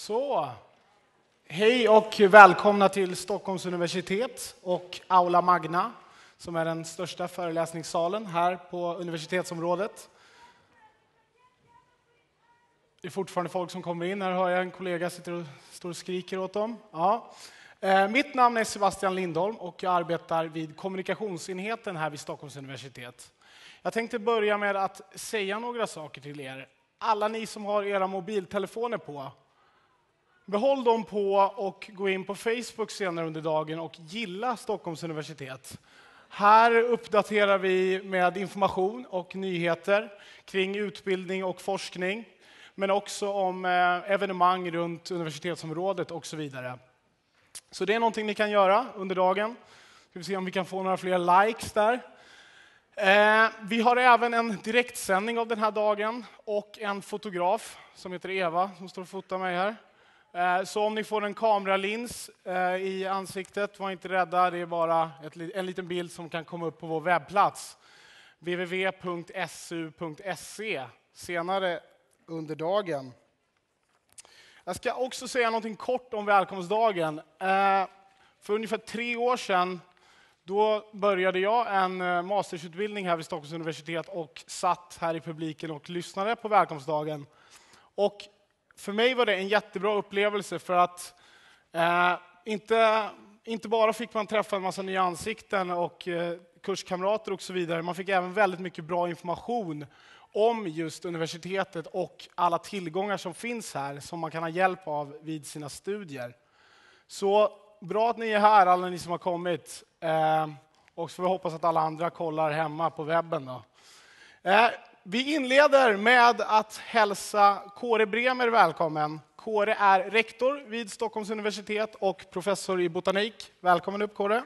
Så, hej och välkomna till Stockholms universitet och Aula Magna som är den största föreläsningssalen här på universitetsområdet. Det är fortfarande folk som kommer in. Här har jag en kollega som sitter och står och skriker åt dem. Ja. Eh, mitt namn är Sebastian Lindholm och jag arbetar vid kommunikationsenheten här vid Stockholms universitet. Jag tänkte börja med att säga några saker till er. Alla ni som har era mobiltelefoner på, behåll dem på och gå in på Facebook senare under dagen och gilla Stockholms universitet. Här uppdaterar vi med information och nyheter kring utbildning och forskning, men också om eh, evenemang runt universitetsområdet och så vidare. Så det är någonting ni kan göra under dagen. Ska vi se om vi kan få några fler likes där. Eh, vi har även en direktsändning av den här dagen och en fotograf som heter Eva som står och fotar mig här. Eh, så om ni får en kameralins eh, i ansiktet, var inte rädda. Det är bara en liten bild som kan komma upp på vår webbplats. www.su.se senare under dagen. Jag ska också säga något kort om välkomstdagen. Eh, för ungefär tre år sedan då började jag en mastersutbildning här vid Stockholms universitet och satt här i publiken och lyssnade på välkomstdagen. Och för mig var det en jättebra upplevelse för att eh, inte, inte bara fick man träffa en massa nya ansikten och eh, kurskamrater och så vidare, man fick även väldigt mycket bra information om just universitetet och alla tillgångar som finns här som man kan ha hjälp av vid sina studier. Så bra att ni är här, alla ni som har kommit. Eh, och så får vi hoppas att alla andra kollar hemma på webben. Då. Eh, vi inleder med att hälsa Kåre Bremer välkommen. Kåre är rektor vid Stockholms universitet och professor i botanik. Välkommen upp Kåre.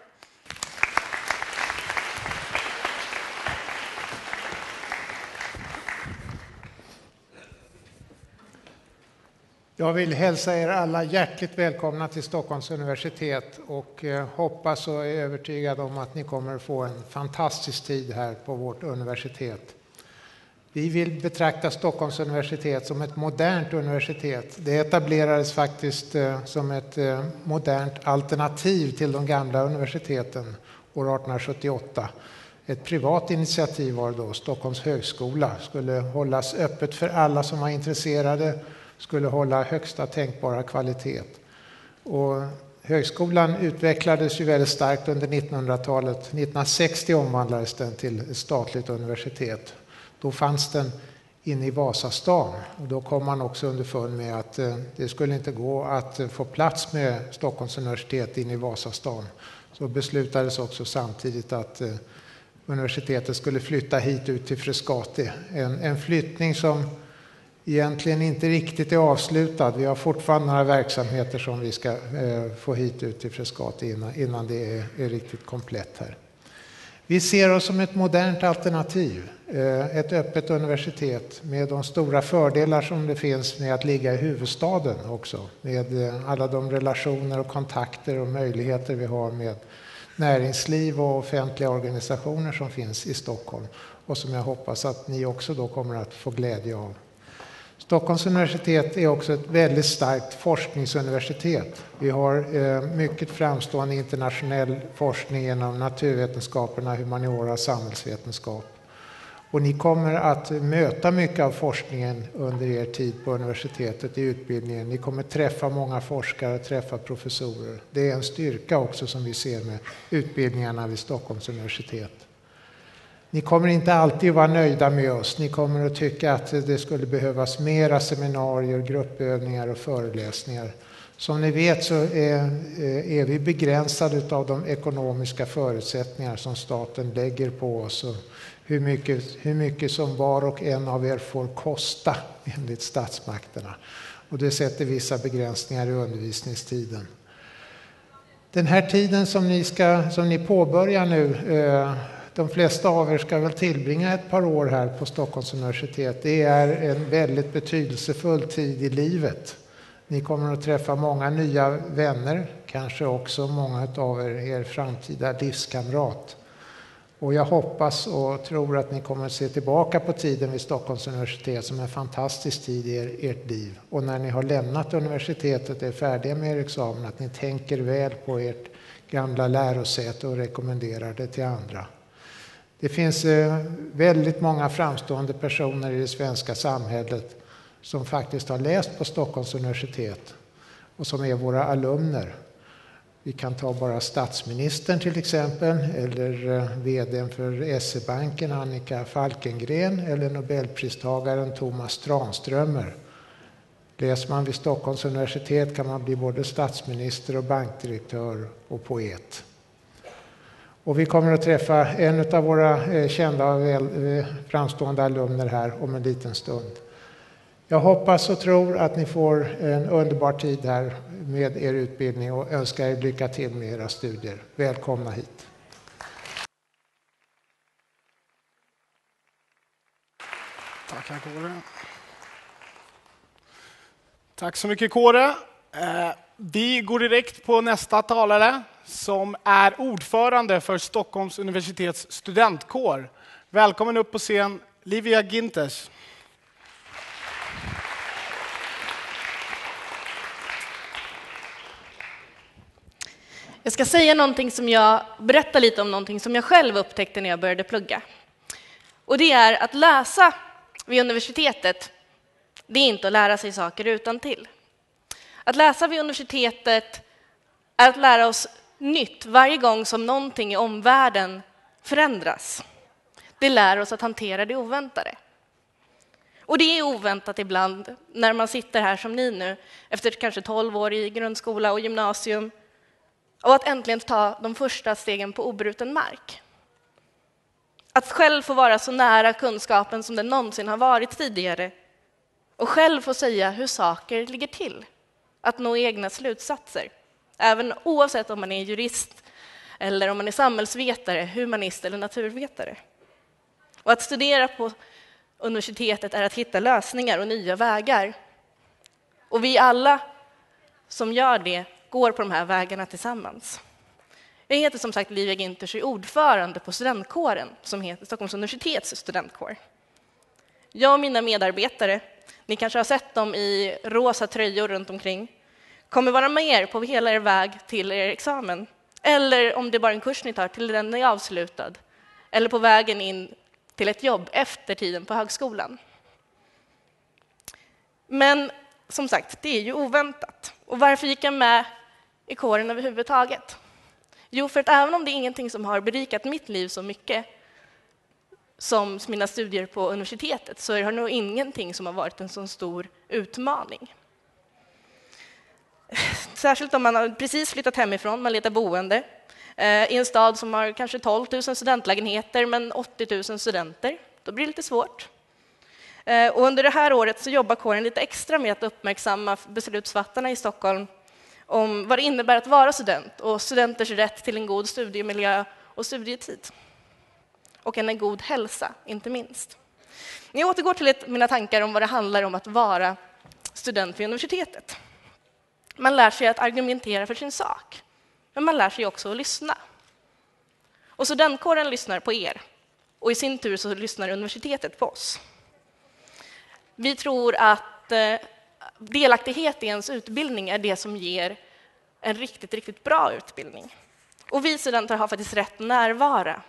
Jag vill hälsa er alla hjärtligt välkomna till Stockholms universitet och eh, hoppas och är övertygad om att ni kommer att få en fantastisk tid här på vårt universitet. Vi vill betrakta Stockholms universitet som ett modernt universitet. Det etablerades faktiskt eh, som ett eh, modernt alternativ till de gamla universiteten år 1878. Ett privat initiativ var det då. Stockholms högskola skulle hållas öppet för alla som var intresserade, skulle hålla högsta tänkbara kvalitet. Och högskolan utvecklades ju väldigt starkt under 1900-talet. 1960 omvandlades den till ett statligt universitet. Då fanns den inne i Vasastan och då kom man också underfund med att eh, det skulle inte gå att eh, få plats med Stockholms universitet inne i Vasastan. Så beslutades också samtidigt att eh, universitetet skulle flytta hit ut till Frescati. En, en flyttning som egentligen inte riktigt är avslutad. Vi har fortfarande några verksamheter som vi ska eh, få hit ut till Frescati innan, innan det är, är riktigt komplett här. Vi ser oss som ett modernt alternativ, Eh, ett öppet universitet med de stora fördelar som det finns med att ligga i huvudstaden också, med eh, alla de relationer och kontakter och möjligheter vi har med näringsliv och offentliga organisationer som finns i Stockholm och som jag hoppas att ni också då kommer att få glädje av. Stockholms universitet är också ett väldigt starkt forskningsuniversitet. Vi har eh, mycket framstående internationell forskning inom naturvetenskaperna, humaniora och samhällsvetenskap. Och ni kommer att möta mycket av forskningen under er tid på universitetet i utbildningen. Ni kommer träffa många forskare, träffa professorer. Det är en styrka också som vi ser med utbildningarna vid Stockholms universitet. Ni kommer inte alltid vara nöjda med oss. Ni kommer att tycka att det skulle behövas mera seminarier, gruppövningar och föreläsningar. Som ni vet så är, eh, är vi begränsade av de ekonomiska förutsättningar som staten lägger på oss och hur mycket, hur mycket som var och en av er får kosta enligt statsmakterna. Och det sätter vissa begränsningar i undervisningstiden. Den här tiden som ni, ska, som ni påbörjar nu eh, de flesta av er ska väl tillbringa ett par år här på Stockholms universitet. Det är en väldigt betydelsefull tid i livet. Ni kommer att träffa många nya vänner, kanske också många av er, er framtida livskamrat. Och jag hoppas och tror att ni kommer att se tillbaka på tiden vid Stockholms universitet som en fantastisk tid i ert liv. Och när ni har lämnat universitetet och är färdiga med er examen, att ni tänker väl på ert gamla lärosäte och rekommenderar det till andra. Det finns eh, väldigt många framstående personer i det svenska samhället som faktiskt har läst på Stockholms universitet och som är våra alumner. Vi kan ta bara statsministern till exempel, eller eh, vd för SE-banken Annika Falkengren eller nobelpristagaren Thomas Tranströmer. Läser man vid Stockholms universitet kan man bli både statsminister och bankdirektör och poet. Och vi kommer att träffa en av våra eh, kända och väl eh, framstående alumner här om en liten stund. Jag hoppas och tror att ni får en underbar tid här med er utbildning och önskar er lycka till med era studier. Välkomna hit. Tackar Kåre. Tack så mycket Kåre. Eh, vi går direkt på nästa talare som är ordförande för Stockholms universitets studentkår. Välkommen upp på scen Livia Ginters. Jag ska säga någonting som jag, berätta lite om någonting som jag själv upptäckte när jag började plugga. Och det är att läsa vid universitetet, det är inte att lära sig saker utan till. Att läsa vid universitetet är att lära oss nytt varje gång som någonting i omvärlden förändras. Det lär oss att hantera det oväntade. Och det är oväntat ibland när man sitter här som ni nu, efter kanske 12 år i grundskola och gymnasium, och att äntligen ta de första stegen på obruten mark. Att själv få vara så nära kunskapen som den någonsin har varit tidigare och själv få säga hur saker ligger till, att nå egna slutsatser. Även oavsett om man är jurist eller om man är samhällsvetare, humanist eller naturvetare. Och att studera på universitetet är att hitta lösningar och nya vägar. Och vi alla som gör det går på de här vägarna tillsammans. Jag heter som sagt Livia Ginters och är ordförande på studentkåren som heter Stockholms universitets studentkår. Jag och mina medarbetare, ni kanske har sett dem i rosa tröjor runt omkring, kommer vara med er på hela er väg till er examen. Eller om det är bara en kurs ni tar, till den är avslutad. Eller på vägen in till ett jobb efter tiden på högskolan. Men som sagt, det är ju oväntat. Och varför gick jag med i kåren överhuvudtaget? Jo, för att även om det är ingenting som har berikat mitt liv så mycket som mina studier på universitetet så är det nog ingenting som har varit en så stor utmaning. Särskilt om man har precis flyttat hemifrån, man letar boende eh, i en stad som har kanske 12 000 studentlägenheter men 80 000 studenter. Då blir det lite svårt. Eh, och under det här året så jobbar kåren lite extra med att uppmärksamma beslutsfattarna i Stockholm om vad det innebär att vara student och studenters rätt till en god studiemiljö och studietid. Och en god hälsa, inte minst. Jag återgår till mina tankar om vad det handlar om att vara student vid universitetet. Man lär sig att argumentera för sin sak, men man lär sig också att lyssna. Och studentkåren lyssnar på er, och i sin tur så lyssnar universitetet på oss. Vi tror att eh, delaktighet i ens utbildning är det som ger en riktigt, riktigt bra utbildning. Och vi studenter har faktiskt rätt att närvara.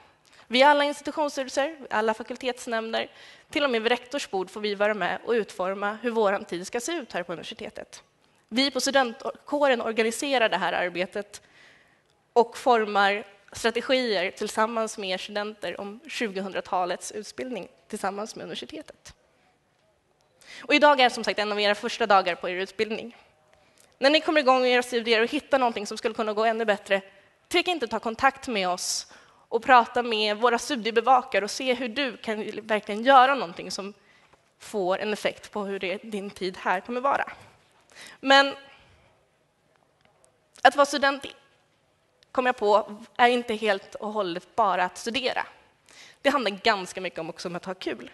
Vid alla institutionsstyrelser, alla fakultetsnämnder, till och med vid rektors bord får vi vara med och utforma hur vår tid ska se ut här på universitetet. Vi på studentkåren organiserar det här arbetet och formar strategier tillsammans med er studenter om 2000-talets utbildning tillsammans med universitetet. Och idag är som sagt en av era första dagar på er utbildning. När ni kommer igång med era studier och hittar någonting som skulle kunna gå ännu bättre, tveka inte att ta kontakt med oss och prata med våra studiebevakare och se hur du kan verkligen göra någonting som får en effekt på hur det, din tid här kommer vara. Men att vara student, kom jag på, är inte helt och hållet bara att studera. Det handlar ganska mycket om också om att ha kul.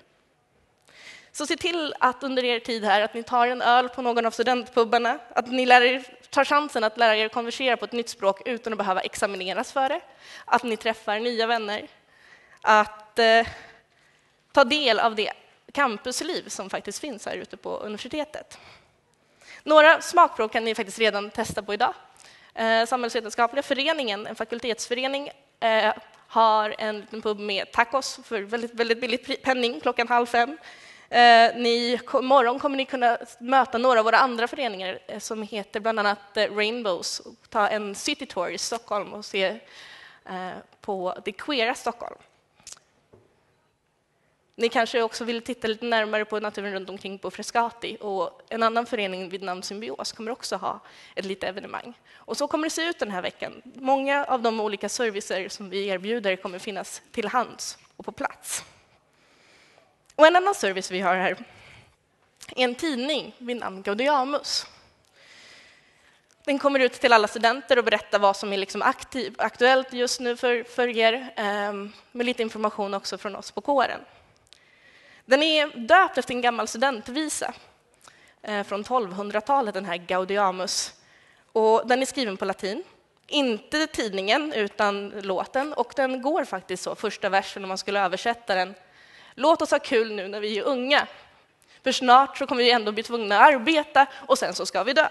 Så se till att under er tid här att ni tar en öl på någon av studentpubbarna, att ni lär er, tar chansen att lära er konversera på ett nytt språk utan att behöva examineras för det, att ni träffar nya vänner, att eh, ta del av det campusliv som faktiskt finns här ute på universitetet. Några smakprov kan ni faktiskt redan testa på idag. Eh, Samhällsvetenskapliga föreningen, en fakultetsförening, eh, har en liten pub med tacos för väldigt, väldigt billig penning klockan halv fem. Eh, ni, imorgon kommer ni kunna möta några av våra andra föreningar eh, som heter bland annat eh, Rainbows ta en city tour i Stockholm och se eh, på det queera Stockholm. Ni kanske också vill titta lite närmare på naturen runt omkring på Frescati och en annan förening vid namn Symbios kommer också ha ett litet evenemang. Och så kommer det se ut den här veckan. Många av de olika servicer som vi erbjuder kommer finnas till hands och på plats. Och en annan service vi har här är en tidning vid namn Gaudiamus. Den kommer ut till alla studenter och berättar vad som är liksom aktiv, aktuellt just nu för, för er, eh, med lite information också från oss på kåren. Den är döpt efter en gammal studentvisa eh, från 1200-talet, den här Gaudiamus. Och den är skriven på latin. Inte tidningen, utan låten. Och den går faktiskt så, första versen, om man skulle översätta den. Låt oss ha kul nu när vi är unga. För snart så kommer vi ändå bli tvungna att arbeta och sen så ska vi dö.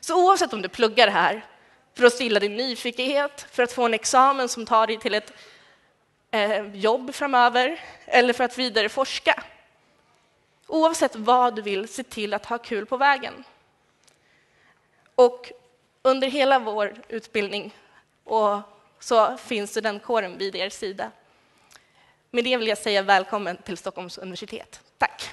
Så oavsett om du pluggar här för att stilla din nyfikenhet, för att få en examen som tar dig till ett eh, jobb framöver eller för att vidare forska. Oavsett vad du vill, se till att ha kul på vägen. Och under hela vår utbildning och så finns studentkåren vid er sida. Med det vill jag säga välkommen till Stockholms universitet. Tack!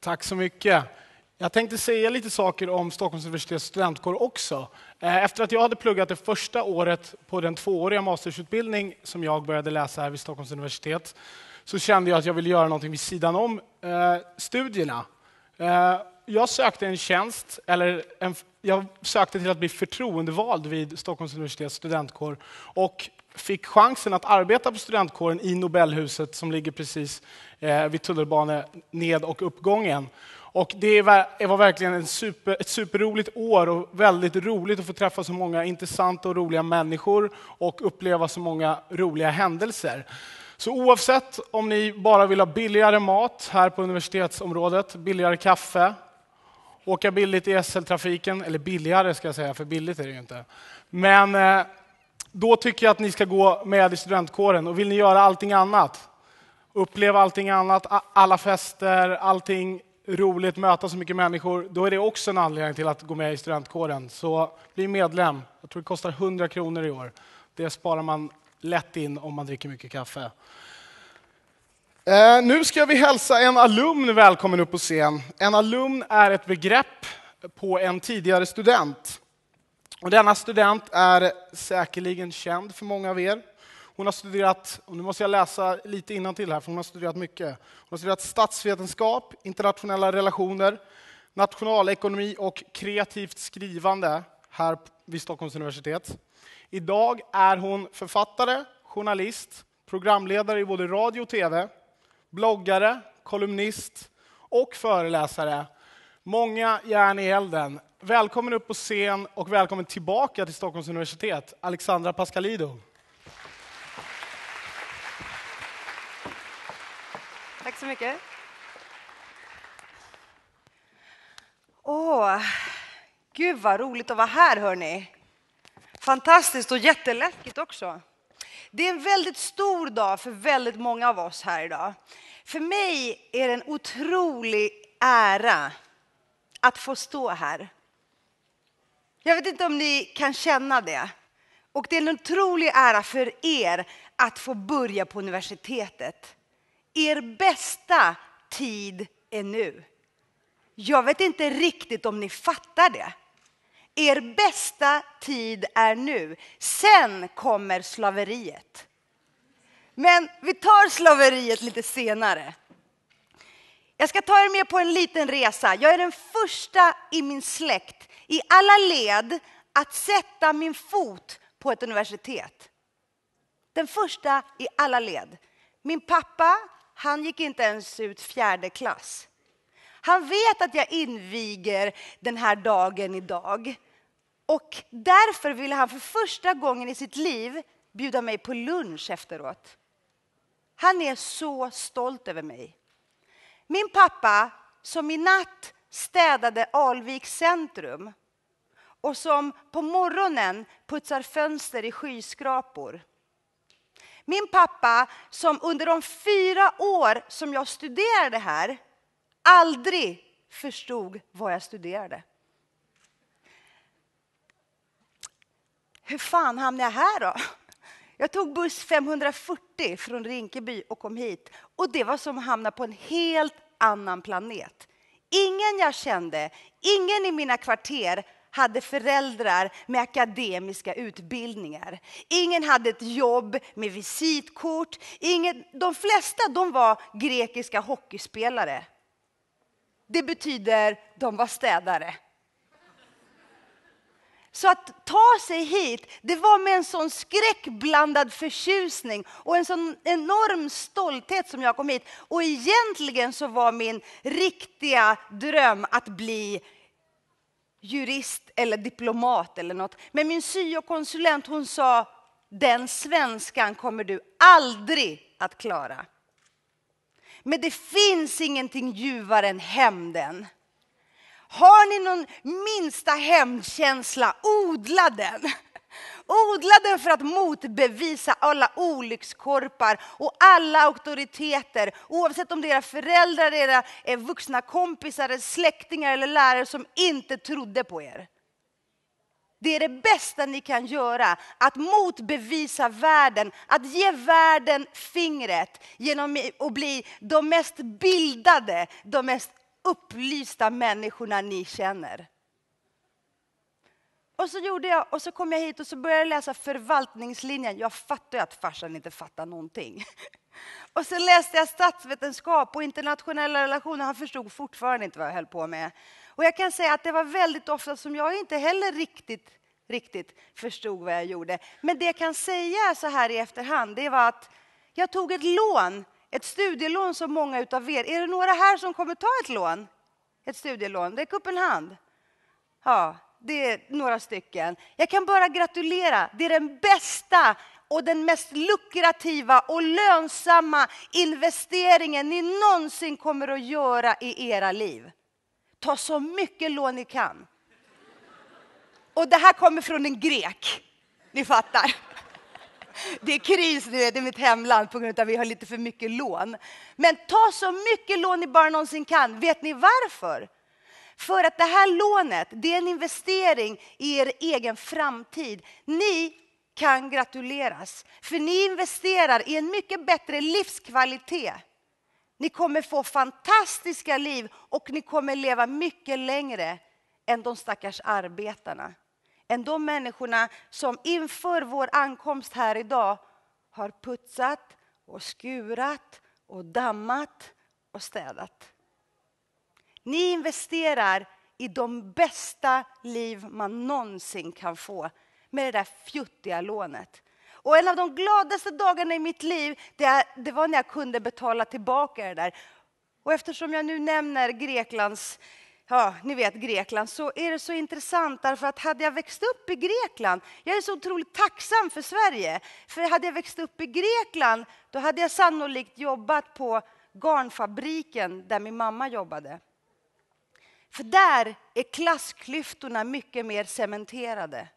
Tack så mycket. Jag tänkte säga lite saker om Stockholms universitets studentkår också. Eh, efter att jag hade pluggat det första året på den tvååriga mastersutbildning som jag började läsa här vid Stockholms universitet så kände jag att jag ville göra någonting vid sidan om eh, studierna. Eh, jag sökte en tjänst, eller en, jag sökte till att bli förtroendevald vid Stockholms universitets studentkår och fick chansen att arbeta på studentkåren i Nobelhuset som ligger precis eh, vid tunnelbane ned och uppgången. Och det var verkligen en super, ett superroligt år och väldigt roligt att få träffa så många intressanta och roliga människor och uppleva så många roliga händelser. Så oavsett om ni bara vill ha billigare mat här på universitetsområdet, billigare kaffe, åka billigt i SL-trafiken, eller billigare ska jag säga, för billigt är det ju inte. Men eh, då tycker jag att ni ska gå med i studentkåren. Och vill ni göra allting annat, uppleva allting annat, alla fester, allting roligt, möta så mycket människor, då är det också en anledning till att gå med i studentkåren. Så bli medlem. Jag tror det kostar 100 kronor i år. Det sparar man lätt in om man dricker mycket kaffe. Eh, nu ska vi hälsa en alumn välkommen upp på scen. En alumn är ett begrepp på en tidigare student. Och denna student är säkerligen känd för många av er. Hon har studerat, och nu måste jag läsa lite till här, för hon har studerat mycket. Hon har studerat statsvetenskap, internationella relationer, nationalekonomi och kreativt skrivande här vid Stockholms universitet. Idag är hon författare, journalist, programledare i både radio och tv, bloggare, kolumnist och föreläsare. Många järn i elden. Välkommen upp på scen och välkommen tillbaka till Stockholms universitet, Alexandra Pascalido. Tack så mycket. Åh, gud vad roligt att vara här hörni. Fantastiskt och jätteläskigt också. Det är en väldigt stor dag för väldigt många av oss här idag. För mig är det en otrolig ära att få stå här. Jag vet inte om ni kan känna det. Och det är en otrolig ära för er att få börja på universitetet. Er bästa tid är nu. Jag vet inte riktigt om ni fattar det. Er bästa tid är nu. Sen kommer slaveriet. Men vi tar slaveriet lite senare. Jag ska ta er med på en liten resa. Jag är den första i min släkt, i alla led, att sätta min fot på ett universitet. Den första i alla led. Min pappa, han gick inte ens ut fjärde klass. Han vet att jag inviger den här dagen idag. Och därför ville han för första gången i sitt liv bjuda mig på lunch efteråt. Han är så stolt över mig. Min pappa, som i natt städade Alviks centrum och som på morgonen putsar fönster i skyskrapor. Min pappa, som under de fyra år som jag studerade här aldrig förstod vad jag studerade. Hur fan hamnade jag här då? Jag tog buss 540 från Rinkeby och kom hit. Och det var som att hamna på en helt annan planet. Ingen jag kände, ingen i mina kvarter hade föräldrar med akademiska utbildningar. Ingen hade ett jobb med visitkort. Ingen, de flesta de var grekiska hockeyspelare. Det betyder de var städare. Så att ta sig hit, det var med en sån skräckblandad förtjusning och en sån enorm stolthet som jag kom hit. Och egentligen så var min riktiga dröm att bli jurist eller diplomat eller något. Men min syokonsulent hon sa, den svenskan kommer du aldrig att klara. Men det finns ingenting ljuvare än hämnden. Har ni någon minsta hämndkänsla, odla den. Odla den för att motbevisa alla olyckskorpar och alla auktoriteter, oavsett om det är era föräldrar, era eh, vuxna kompisar, släktingar eller lärare som inte trodde på er. Det är det bästa ni kan göra, att motbevisa världen, att ge världen fingret genom att bli de mest bildade, de mest upplysta människorna ni känner. Och så gjorde jag, och så kom jag hit och så började jag läsa förvaltningslinjen. Jag fattar ju att farsan inte fattar någonting. Och så läste jag statsvetenskap och internationella relationer. Han förstod fortfarande inte vad jag höll på med. Och jag kan säga att det var väldigt ofta som jag inte heller riktigt, riktigt förstod vad jag gjorde. Men det jag kan säga så här i efterhand, det var att jag tog ett lån ett studielån som många utav er. Är det några här som kommer ta ett lån? Ett studielån? Räck upp en hand. Ja, det är några stycken. Jag kan bara gratulera. Det är den bästa och den mest lukrativa och lönsamma investeringen ni någonsin kommer att göra i era liv. Ta så mycket lån ni kan. Och det här kommer från en grek. Ni fattar det är kris nu i mitt hemland på grund av att vi har lite för mycket lån. Men ta så mycket lån ni bara någonsin kan. Vet ni varför? För att det här lånet, det är en investering i er egen framtid. Ni kan gratuleras, för ni investerar i en mycket bättre livskvalitet. Ni kommer få fantastiska liv och ni kommer leva mycket längre än de stackars arbetarna än de människorna som inför vår ankomst här idag har putsat och skurat och dammat och städat. Ni investerar i de bästa liv man någonsin kan få med det där fjuttiga lånet. Och en av de gladaste dagarna i mitt liv, det, var när jag kunde betala tillbaka det där. Och eftersom jag nu nämner Greklands ja, ni vet Grekland, så är det så intressant därför att hade jag växt upp i Grekland, jag är så otroligt tacksam för Sverige, för hade jag växt upp i Grekland, då hade jag sannolikt jobbat på garnfabriken där min mamma jobbade. För där är klassklyftorna mycket mer cementerade.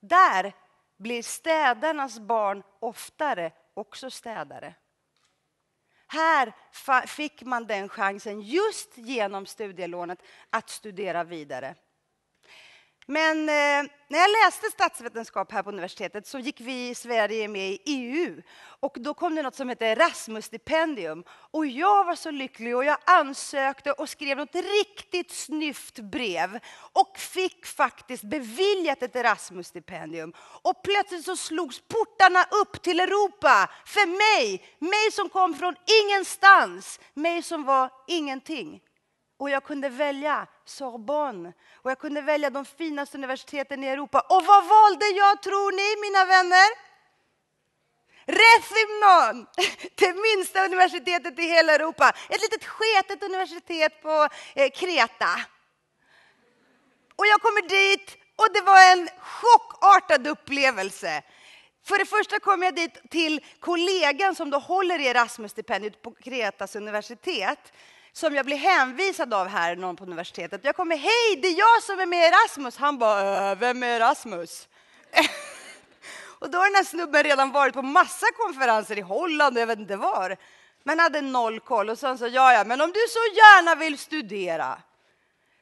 Där blir städarnas barn oftare också städare. Här fick man den chansen just genom studielånet att studera vidare. Men eh, när jag läste statsvetenskap här på universitetet så gick vi i Sverige med i EU. Och då kom det något som hette Erasmus-stipendium. Och jag var så lycklig och jag ansökte och skrev något riktigt snyft brev. Och fick faktiskt beviljat ett Erasmus-stipendium. Och plötsligt så slogs portarna upp till Europa för mig. Mig som kom från ingenstans. Mig som var ingenting. Och jag kunde välja Sorbonne och jag kunde välja de finaste universiteten i Europa. Och vad valde jag tror ni mina vänner? Rethymnon, det minsta universitetet i hela Europa. Ett litet sketet universitet på eh, Kreta. Och jag kommer dit och det var en chockartad upplevelse. För det första kom jag dit till kollegan som då håller i Erasmus-stipendiet på Kretas universitet som jag blir hänvisad av här någon på universitetet. Jag kommer, hej, det är jag som är med i Erasmus. Han bara, äh, vem är Erasmus? och då har den här snubben redan varit på massa konferenser i Holland och jag vet inte var. Men hade noll koll och sen så, ja, ja, men om du så gärna vill studera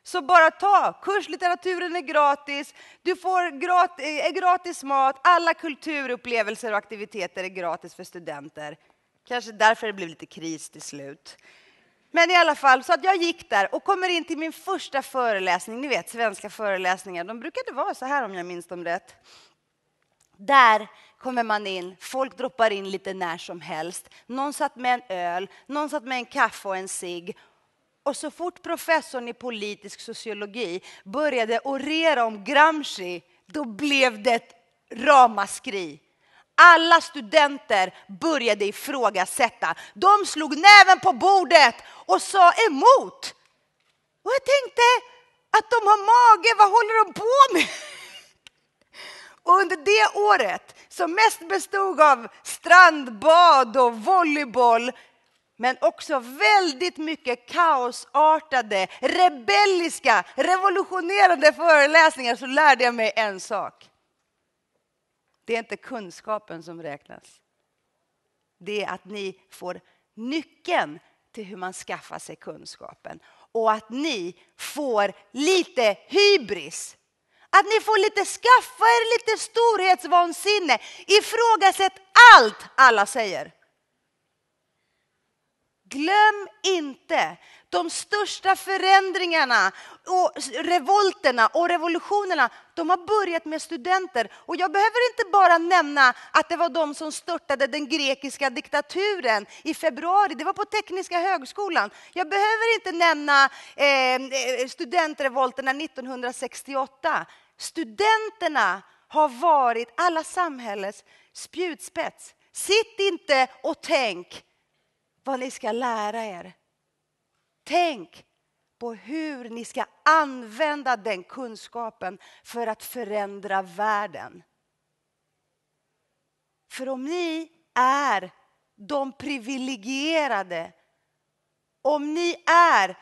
så bara ta, kurslitteraturen är gratis, du får gratis, eh, gratis mat, alla kulturupplevelser och aktiviteter är gratis för studenter. Kanske därför det blev lite kris till slut. Men i alla fall, så att jag gick där och kommer in till min första föreläsning. Ni vet, svenska föreläsningar, de brukade vara så här om jag minns dem rätt. Där kommer man in, folk droppar in lite när som helst. Någon satt med en öl, någon satt med en kaffe och en cigg. Och så fort professorn i politisk sociologi började orera om Gramsci, då blev det ett ramaskri. Alla studenter började ifrågasätta. De slog näven på bordet och sa emot. Och jag tänkte att de har mage, vad håller de på med? Och under det året, som mest bestod av strandbad och volleyboll, men också väldigt mycket kaosartade, rebelliska, revolutionerande föreläsningar, så lärde jag mig en sak. Det är inte kunskapen som räknas. Det är att ni får nyckeln till hur man skaffar sig kunskapen och att ni får lite hybris. Att ni får lite skaffa er lite storhetsvansinne. Ifrågasätt allt alla säger. Glöm inte de största förändringarna och revolterna och revolutionerna, de har börjat med studenter. Och jag behöver inte bara nämna att det var de som störtade den grekiska diktaturen i februari. Det var på Tekniska högskolan. Jag behöver inte nämna eh, eh studentrevolterna 1968. Studenterna har varit alla samhällets spjutspets. Sitt inte och tänk vad ni ska lära er. Tänk på hur ni ska använda den kunskapen för att förändra världen. För om ni är de privilegierade, om ni är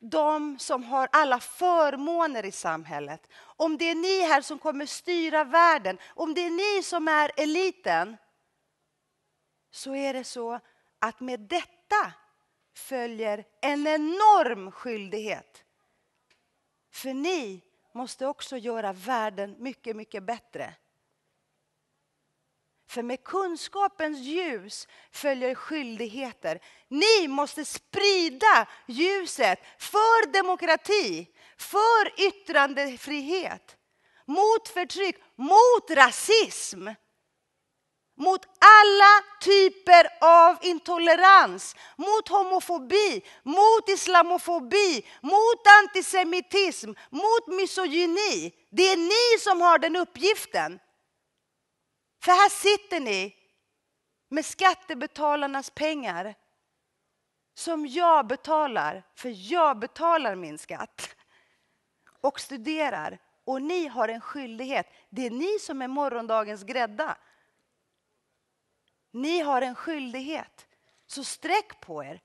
de som har alla förmåner i samhället, om det är ni här som kommer styra världen, om det är ni som är eliten, så är det så att med detta följer en enorm skyldighet. För ni måste också göra världen mycket, mycket bättre. För med kunskapens ljus följer skyldigheter. Ni måste sprida ljuset för demokrati, för yttrandefrihet, mot förtryck, mot rasism mot alla typer av intolerans, mot homofobi, mot islamofobi, mot antisemitism, mot misogyni. Det är ni som har den uppgiften. För här sitter ni med skattebetalarnas pengar som jag betalar, för jag betalar min skatt och studerar. Och ni har en skyldighet. Det är ni som är morgondagens grädda. Ni har en skyldighet. Så sträck på er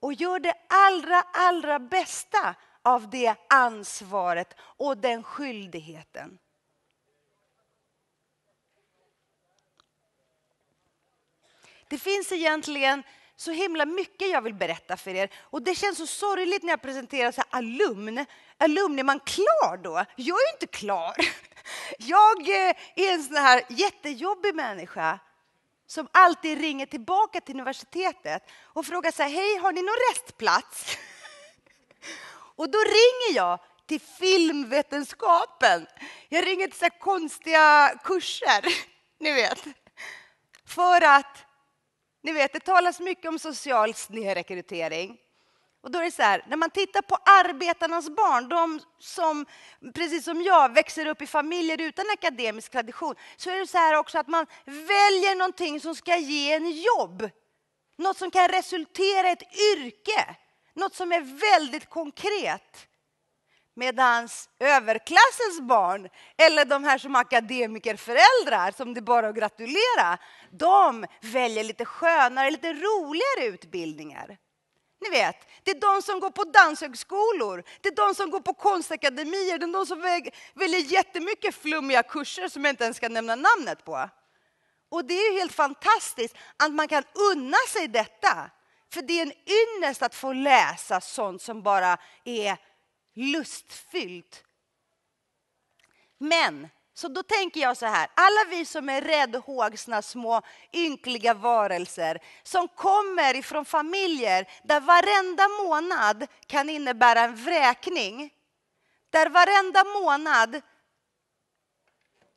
och gör det allra, allra bästa av det ansvaret och den skyldigheten. Det finns egentligen så himla mycket jag vill berätta för er. Och det känns så sorgligt när jag presenterar så här alumn. Alumn, är man klar då? Jag är inte klar. Jag eh, är en sån här jättejobbig människa som alltid ringer tillbaka till universitetet och frågar så här, hej, har ni någon restplats? Och då ringer jag till filmvetenskapen. Jag ringer till så konstiga kurser, ni vet. För att, ni vet, det talas mycket om social snedrekrytering. Och då är det så här, när man tittar på arbetarnas barn, de som precis som jag växer upp i familjer utan akademisk tradition, så är det så här också att man väljer någonting som ska ge en jobb. Något som kan resultera i ett yrke, något som är väldigt konkret. Medan överklassens barn, eller de här som akademikerföräldrar, som det bara är att gratulera, de väljer lite skönare, lite roligare utbildningar. Ni vet, det är de som går på danshögskolor, det är de som går på konstakademier, det är de som väljer jättemycket flummiga kurser som jag inte ens ska nämna namnet på. Och det är helt fantastiskt att man kan unna sig detta. För det är en ynnest att få läsa sånt som bara är lustfyllt. Men, så då tänker jag så här, alla vi som är räddhågsna små ynkliga varelser som kommer ifrån familjer där varenda månad kan innebära en vräkning. Där varenda månad,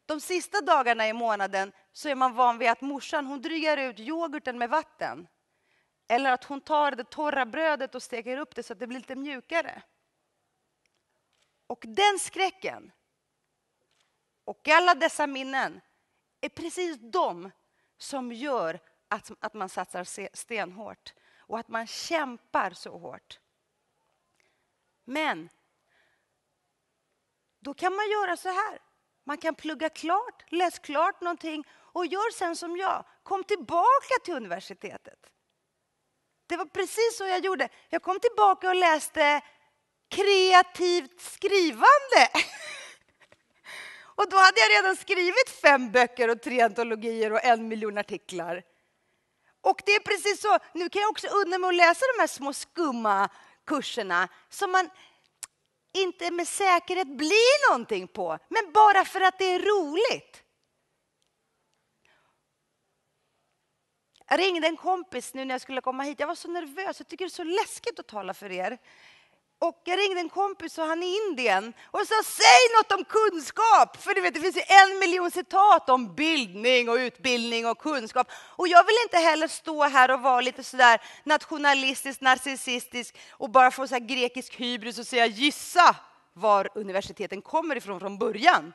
de sista dagarna i månaden, så är man van vid att morsan hon drygar ut yoghurten med vatten. Eller att hon tar det torra brödet och steker upp det så att det blir lite mjukare. Och den skräcken och alla dessa minnen är precis de som gör att, att man satsar stenhårt och att man kämpar så hårt. Men då kan man göra så här. Man kan plugga klart, läs klart någonting och gör sen som jag. Kom tillbaka till universitetet. Det var precis så jag gjorde. Jag kom tillbaka och läste kreativt skrivande. Och då hade jag redan skrivit fem böcker och tre antologier och en miljon artiklar. Och det är precis så, nu kan jag också unna mig att läsa de här små skumma kurserna som man inte med säkerhet blir någonting på, men bara för att det är roligt. Jag ringde en kompis nu när jag skulle komma hit. Jag var så nervös. Jag tycker det är så läskigt att tala för er. Och jag ringde en kompis och han är i Indien och sa säg något om kunskap. För du vet, det finns ju en miljon citat om bildning och utbildning och kunskap. Och jag vill inte heller stå här och vara lite sådär nationalistisk, narcissistisk och bara få så här grekisk hybris och säga gissa var universiteten kommer ifrån från början.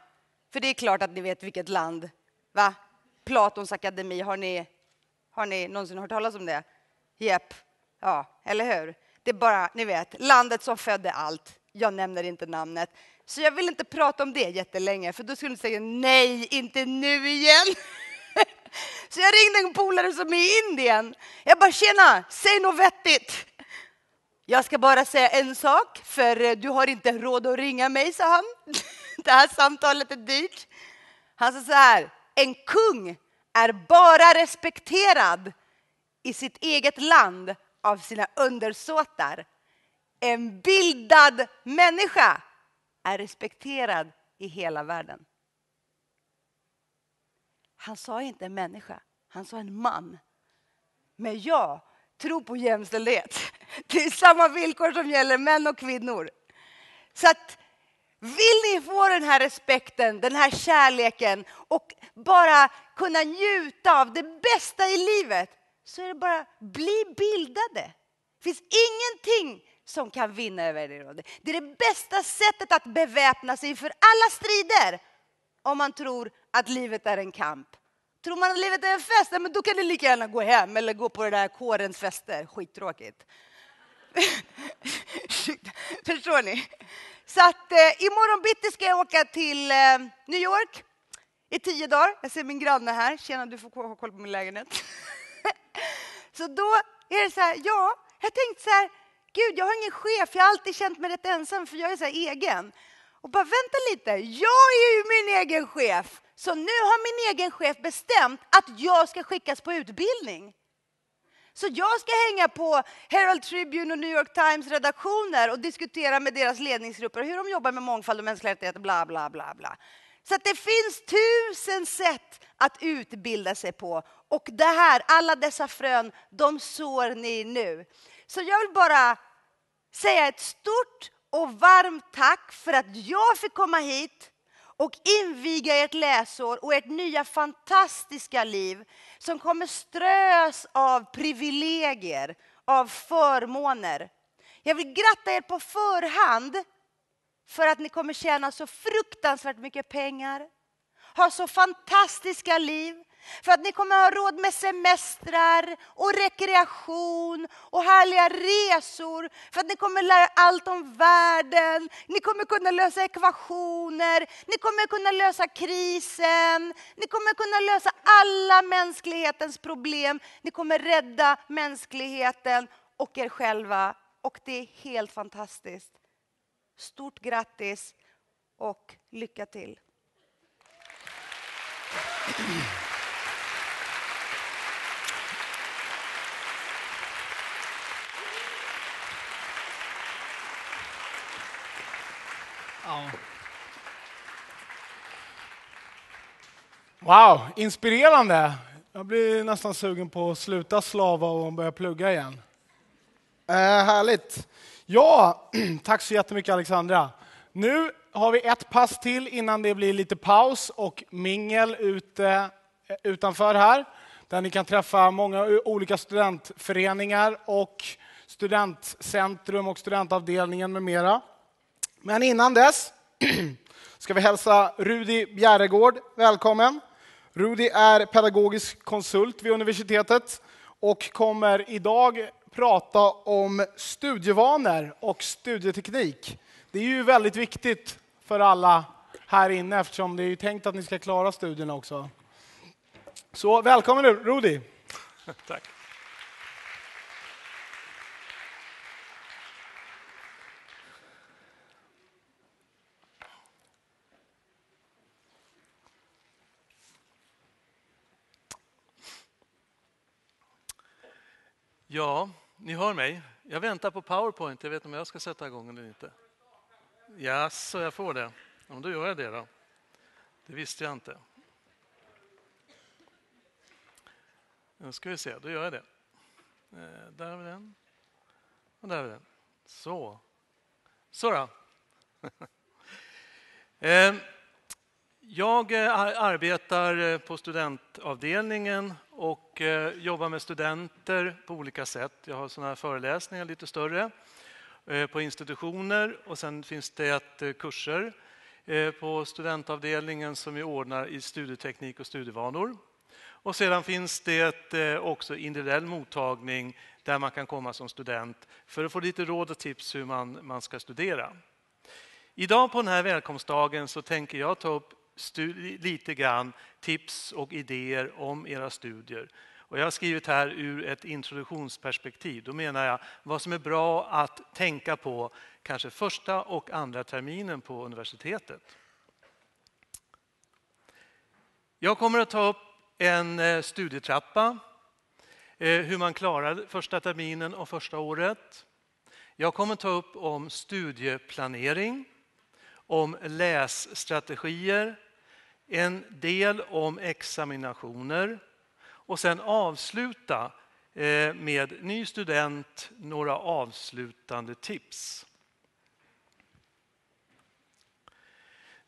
För det är klart att ni vet vilket land. Va? Platons akademi, har ni, har ni någonsin hört talas om det? Jepp, ja, eller hur? Det är bara, ni vet, landet som födde allt. Jag nämner inte namnet. Så jag vill inte prata om det jättelänge, för då skulle ni säga nej, inte nu igen. Så jag ringde en polare som är i Indien. Jag bara, tjena, säg något vettigt. Jag ska bara säga en sak, för eh, du har inte råd att ringa mig, sa han. Det här samtalet är dyrt. Han sa så här, en kung är bara respekterad i sitt eget land av sina undersåtar. En bildad människa är respekterad i hela världen. Han sa inte en människa, han sa en man. Men jag tror på jämställdhet. Det är samma villkor som gäller män och kvinnor. Så att vill ni få den här respekten, den här kärleken och bara kunna njuta av det bästa i livet så är det bara bli bildade. Det finns ingenting som kan vinna över er. Det är det bästa sättet att beväpna sig för alla strider om man tror att livet är en kamp. Tror man att livet är en fest, men då kan ni lika gärna gå hem eller gå på det där kårens fester. Skittråkigt. Förstår ni? Så att eh, imorgon bitti ska jag åka till eh, New York i tio dagar. Jag ser min granne här. Tjena, du får ha koll på min lägenhet. Så då är det så här, ja, jag tänkte så här, gud, jag har ingen chef, jag har alltid känt mig rätt ensam för jag är så här egen. Och bara vänta lite, jag är ju min egen chef. Så nu har min egen chef bestämt att jag ska skickas på utbildning. Så jag ska hänga på Herald Tribune och New York Times redaktioner och diskutera med deras ledningsgrupper hur de jobbar med mångfald och mänskliga rättigheter, bla, bla, bla, bla. Så att det finns tusen sätt att utbilda sig på. Och det här, alla dessa frön, de sår ni nu. Så jag vill bara säga ett stort och varmt tack för att jag fick komma hit och inviga ert läsår och ert nya fantastiska liv som kommer strös av privilegier, av förmåner. Jag vill gratta er på förhand för att ni kommer tjäna så fruktansvärt mycket pengar, ha så fantastiska liv, för att ni kommer ha råd med semestrar och rekreation och härliga resor. För att ni kommer lära allt om världen. Ni kommer kunna lösa ekvationer. Ni kommer kunna lösa krisen. Ni kommer kunna lösa alla mänsklighetens problem. Ni kommer rädda mänskligheten och er själva. Och det är helt fantastiskt. Stort grattis och lycka till. Ja. Wow, inspirerande. Jag blir nästan sugen på att sluta slava och börja plugga igen. Eh, härligt. Ja, tack så jättemycket Alexandra. Nu har vi ett pass till innan det blir lite paus och mingel ute, eh, utanför här. Där ni kan träffa många olika studentföreningar och studentcentrum och studentavdelningen med mera. Men innan dess ska vi hälsa Rudi Bjäregård välkommen. Rudi är pedagogisk konsult vid universitetet och kommer idag prata om studievanor och studieteknik. Det är ju väldigt viktigt för alla här inne eftersom det är ju tänkt att ni ska klara studierna också. Så välkommen Rudi. Tack. Ja, ni hör mig. Jag väntar på Powerpoint. Jag vet inte om jag ska sätta igång eller inte. Ja, så jag får det. Om då gör jag det då. Det visste jag inte. Nu ska vi se, då gör jag det. Eh, där har vi den. Och där har vi den. Så. Så då. Eh, jag eh, arbetar eh, på studentavdelningen och eh, jobbar med studenter på olika sätt. Jag har sådana här föreläsningar lite större på institutioner och sen finns det kurser på studentavdelningen som vi ordnar i studieteknik och studievanor. Och sedan finns det också individuell mottagning där man kan komma som student för att få lite råd och tips hur man, man ska studera. Idag på den här välkomstdagen så tänker jag ta upp lite grann tips och idéer om era studier. Och jag har skrivit här ur ett introduktionsperspektiv. Då menar jag vad som är bra att tänka på kanske första och andra terminen på universitetet. Jag kommer att ta upp en eh, studietrappa, eh, hur man klarar första terminen och första året. Jag kommer att ta upp om studieplanering, om lässtrategier, en del om examinationer och sen avsluta eh, med ny student, några avslutande tips.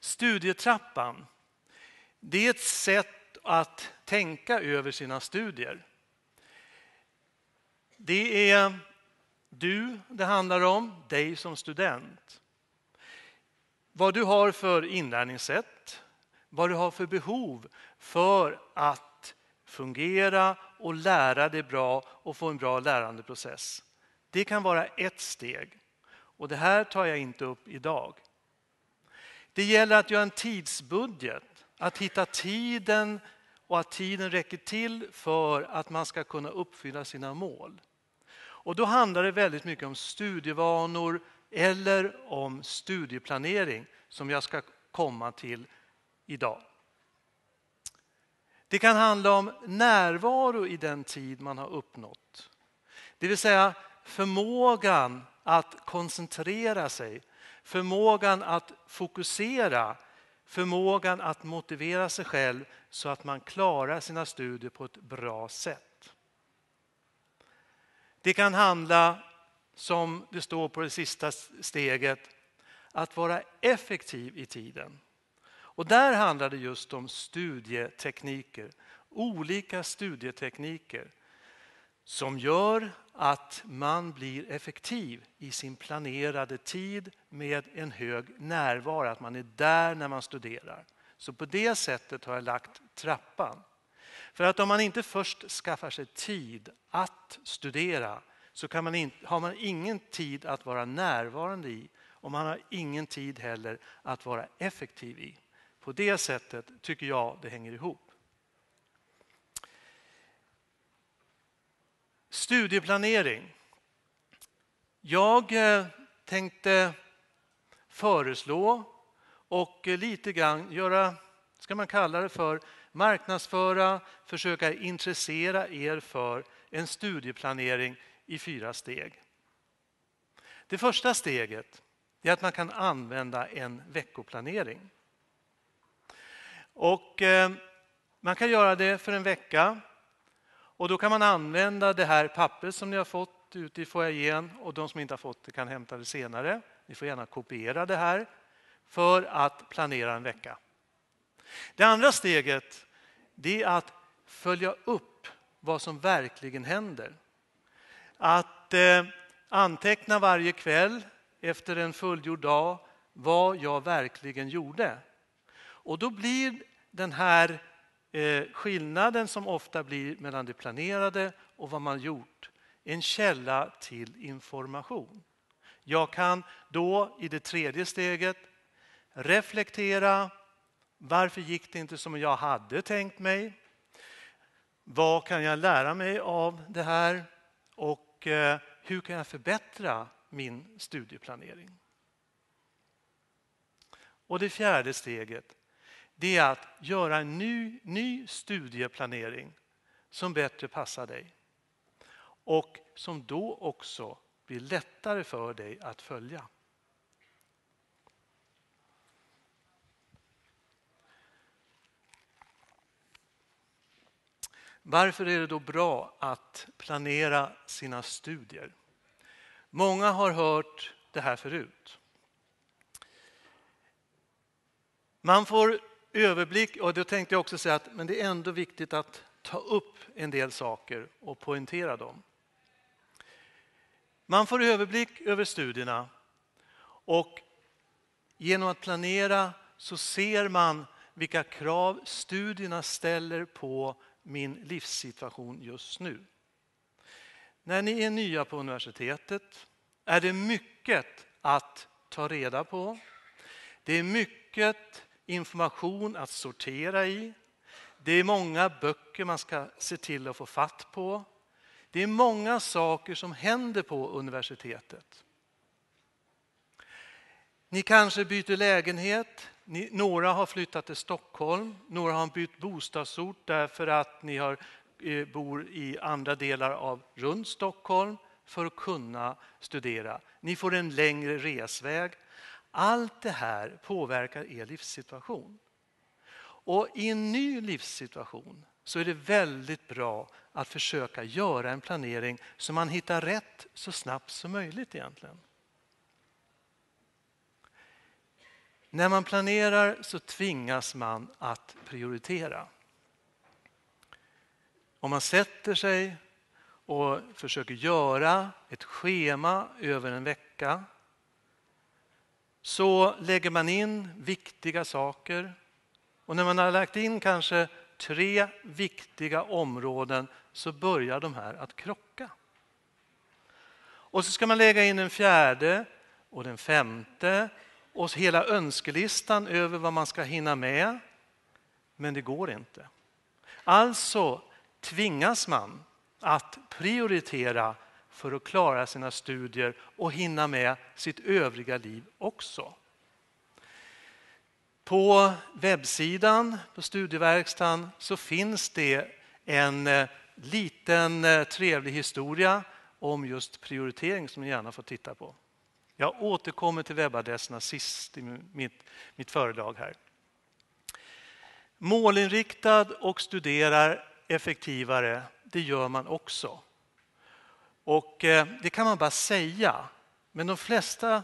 Studietrappan, det är ett sätt att tänka över sina studier. Det är du det handlar om, dig som student. Vad du har för inlärningssätt, vad du har för behov för att fungera och lära dig bra och få en bra lärandeprocess. Det kan vara ett steg och det här tar jag inte upp idag. Det gäller att göra en tidsbudget, att hitta tiden och att tiden räcker till för att man ska kunna uppfylla sina mål. Och då handlar det väldigt mycket om studievanor eller om studieplanering som jag ska komma till idag. Det kan handla om närvaro i den tid man har uppnått. Det vill säga förmågan att koncentrera sig, förmågan att fokusera, förmågan att motivera sig själv så att man klarar sina studier på ett bra sätt. Det kan handla, som det står på det sista steget, att vara effektiv i tiden. Och där handlar det just om studietekniker, olika studietekniker som gör att man blir effektiv i sin planerade tid med en hög närvaro, att man är där när man studerar. Så på det sättet har jag lagt trappan. För att om man inte först skaffar sig tid att studera så kan man in, har man ingen tid att vara närvarande i och man har ingen tid heller att vara effektiv i. På det sättet tycker jag det hänger ihop. Studieplanering. Jag eh, tänkte föreslå och eh, lite grann göra, ska man kalla det för, marknadsföra, försöka intressera er för en studieplanering i fyra steg. Det första steget är att man kan använda en veckoplanering. Och eh, man kan göra det för en vecka och då kan man använda det här pappret som ni har fått ute i foajén och de som inte har fått det kan hämta det senare. Ni får gärna kopiera det här för att planera en vecka. Det andra steget det är att följa upp vad som verkligen händer. Att eh, anteckna varje kväll efter en fullgjord dag vad jag verkligen gjorde. Och då blir den här eh, skillnaden som ofta blir mellan det planerade och vad man gjort en källa till information. Jag kan då i det tredje steget reflektera. Varför gick det inte som jag hade tänkt mig? Vad kan jag lära mig av det här? Och eh, hur kan jag förbättra min studieplanering? Och det fjärde steget det är att göra en ny, ny studieplanering som bättre passar dig och som då också blir lättare för dig att följa. Varför är det då bra att planera sina studier? Många har hört det här förut. Man får överblick och då tänkte jag också säga att men det är ändå viktigt att ta upp en del saker och poängtera dem. Man får överblick över studierna och genom att planera så ser man vilka krav studierna ställer på min livssituation just nu. När ni är nya på universitetet är det mycket att ta reda på. Det är mycket information att sortera i. Det är många böcker man ska se till att få fatt på. Det är många saker som händer på universitetet. Ni kanske byter lägenhet. Ni, några har flyttat till Stockholm. Några har bytt bostadsort därför att ni har, eh, bor i andra delar av runt Stockholm för att kunna studera. Ni får en längre resväg. Allt det här påverkar er livssituation. Och i en ny livssituation så är det väldigt bra att försöka göra en planering så man hittar rätt så snabbt som möjligt egentligen. När man planerar så tvingas man att prioritera. Om man sätter sig och försöker göra ett schema över en vecka så lägger man in viktiga saker. Och när man har lagt in kanske tre viktiga områden så börjar de här att krocka. Och så ska man lägga in den fjärde och den femte och hela önskelistan över vad man ska hinna med. Men det går inte. Alltså tvingas man att prioritera för att klara sina studier och hinna med sitt övriga liv också. På webbsidan på studieverkstan så finns det en eh, liten eh, trevlig historia om just prioritering som ni gärna får titta på. Jag återkommer till webbadresserna sist i mitt, mitt föredrag här. Målinriktad och studerar effektivare, det gör man också. Och eh, det kan man bara säga. Men de flesta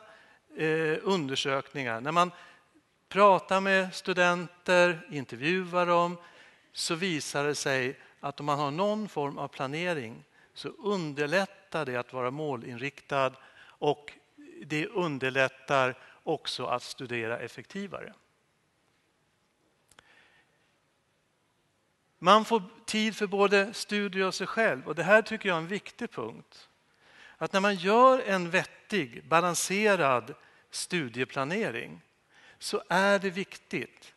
eh, undersökningar, när man pratar med studenter, intervjuar dem, så visar det sig att om man har någon form av planering så underlättar det att vara målinriktad och det underlättar också att studera effektivare. Man får tid för både studier och sig själv och det här tycker jag är en viktig punkt. Att när man gör en vettig, balanserad studieplanering så är det viktigt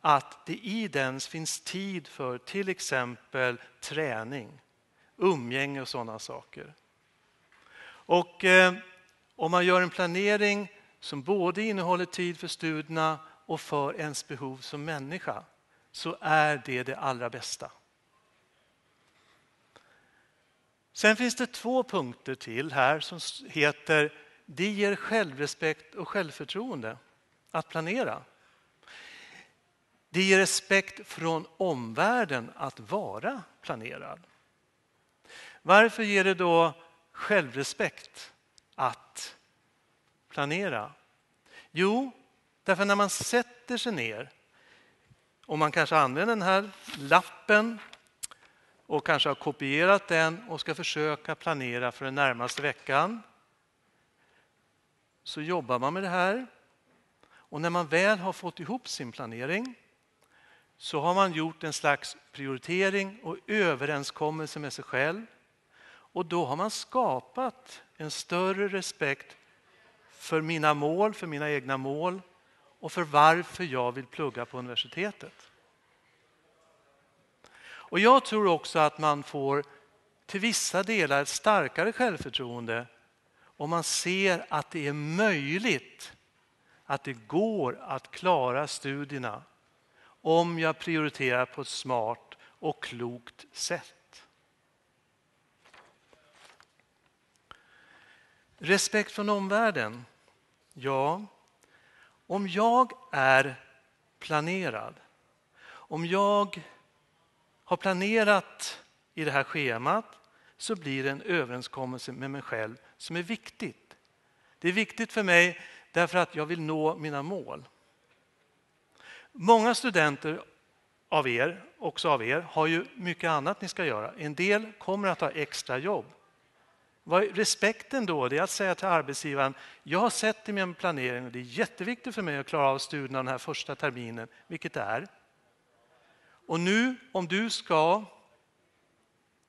att det i den finns tid för till exempel träning, umgänge och sådana saker. Och eh, om man gör en planering som både innehåller tid för studierna och för ens behov som människa så är det det allra bästa. Sen finns det två punkter till här som heter Det ger självrespekt och självförtroende att planera. Det ger respekt från omvärlden att vara planerad. Varför ger det då självrespekt att planera? Jo, därför när man sätter sig ner och man kanske använder den här lappen och kanske har kopierat den och ska försöka planera för den närmaste veckan. Så jobbar man med det här och när man väl har fått ihop sin planering så har man gjort en slags prioritering och överenskommelse med sig själv. Och då har man skapat en större respekt för mina mål, för mina egna mål och för varför jag vill plugga på universitetet. Och jag tror också att man får till vissa delar ett starkare självförtroende om man ser att det är möjligt, att det går att klara studierna om jag prioriterar på ett smart och klokt sätt. Respekt från omvärlden. Ja, om jag är planerad, om jag har planerat i det här schemat så blir det en överenskommelse med mig själv som är viktigt. Det är viktigt för mig därför att jag vill nå mina mål. Många studenter av er, också av er, har ju mycket annat ni ska göra. En del kommer att ha extra jobb. Vad är respekten då? Det är att säga till arbetsgivaren, jag har sett i min planering och det är jätteviktigt för mig att klara av studierna den här första terminen, vilket det är. Och nu om du ska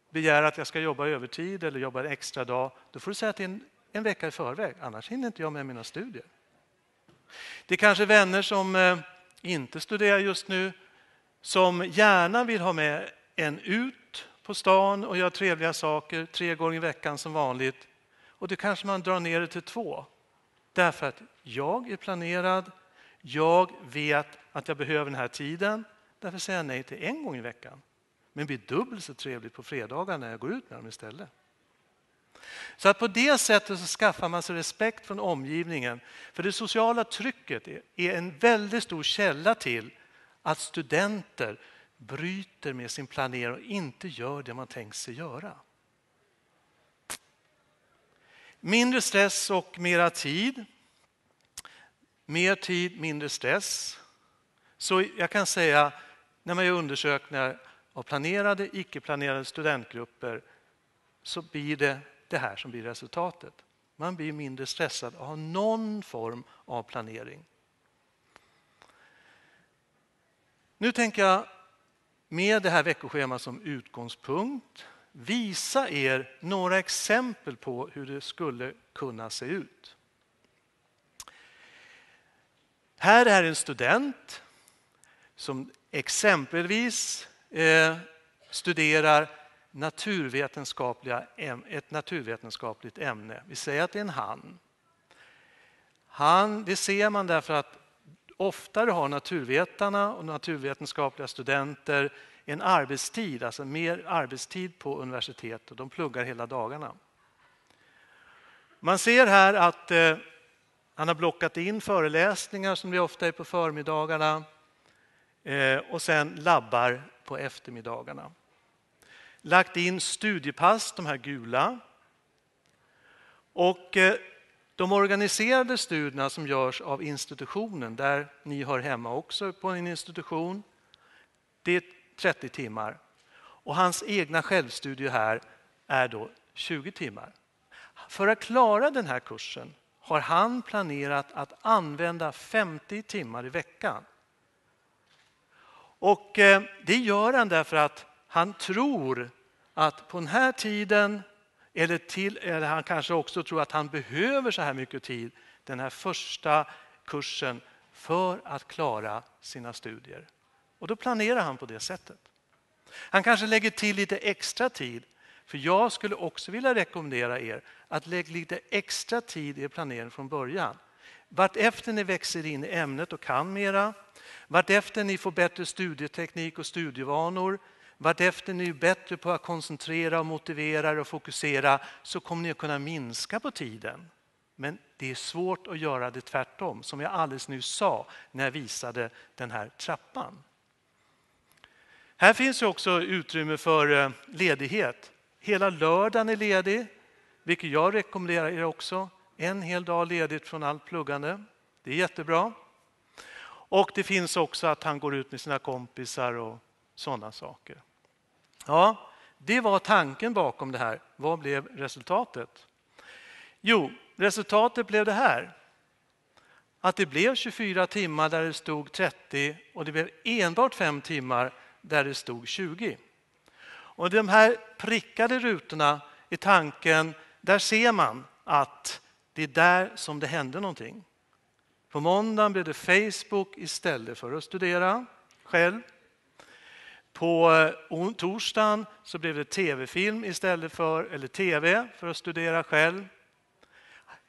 begära att jag ska jobba övertid eller jobba en extra dag, då får du säga till en, en vecka i förväg, annars hinner inte jag med mina studier. Det är kanske vänner som eh, inte studerar just nu, som gärna vill ha med en ut på stan och gör trevliga saker tre gånger i veckan som vanligt. Och då kanske man drar ner det till två. Därför att jag är planerad, jag vet att jag behöver den här tiden. Därför säger jag nej till en gång i veckan. Men det blir dubbelt så trevligt på fredagar när jag går ut med dem istället. Så att på det sättet så skaffar man sig respekt från omgivningen. För det sociala trycket är en väldigt stor källa till att studenter bryter med sin planering och inte gör det man tänkt sig göra. Mindre stress och mera tid. Mer tid, mindre stress. Så jag kan säga, när man gör undersökningar av planerade, icke-planerade studentgrupper så blir det det här som blir resultatet. Man blir mindre stressad av någon form av planering. Nu tänker jag med det här veckoschemat som utgångspunkt visa er några exempel på hur det skulle kunna se ut. Här är en student som exempelvis eh, studerar naturvetenskapliga, ett naturvetenskapligt ämne. Vi säger att det är en han. han. Det ser man därför att oftare har naturvetarna och naturvetenskapliga studenter en arbetstid, alltså mer arbetstid på universitetet. De pluggar hela dagarna. Man ser här att eh, han har blockat in föreläsningar som det ofta är på förmiddagarna eh, och sen labbar på eftermiddagarna lagt in studiepass, de här gula. Och eh, de organiserade studierna som görs av institutionen, där ni hör hemma också på en institution, det är 30 timmar. Och hans egna självstudier här är då 20 timmar. För att klara den här kursen har han planerat att använda 50 timmar i veckan. Och eh, det gör han därför att han tror att på den här tiden, eller, till, eller han kanske också tror att han behöver så här mycket tid, den här första kursen för att klara sina studier. Och då planerar han på det sättet. Han kanske lägger till lite extra tid. För jag skulle också vilja rekommendera er att lägga lite extra tid i er planering från början. Vartefter ni växer in i ämnet och kan mera, vartefter ni får bättre studieteknik och studievanor, vartefter ni är bättre på att koncentrera, och motivera och fokusera så kommer ni att kunna minska på tiden. Men det är svårt att göra det tvärtom, som jag alldeles nyss sa när jag visade den här trappan. Här finns också utrymme för eh, ledighet. Hela lördagen är ledig, vilket jag rekommenderar er också. En hel dag ledigt från allt pluggande. Det är jättebra. Och det finns också att han går ut med sina kompisar och sådana saker. Ja, det var tanken bakom det här. Vad blev resultatet? Jo, resultatet blev det här. Att det blev 24 timmar där det stod 30 och det blev enbart 5 timmar där det stod 20. Och de här prickade rutorna i tanken, där ser man att det är där som det hände någonting. På måndagen blev det Facebook istället för att studera själv. På eh, torsdagen så blev det tv-film istället för, eller tv för att studera själv.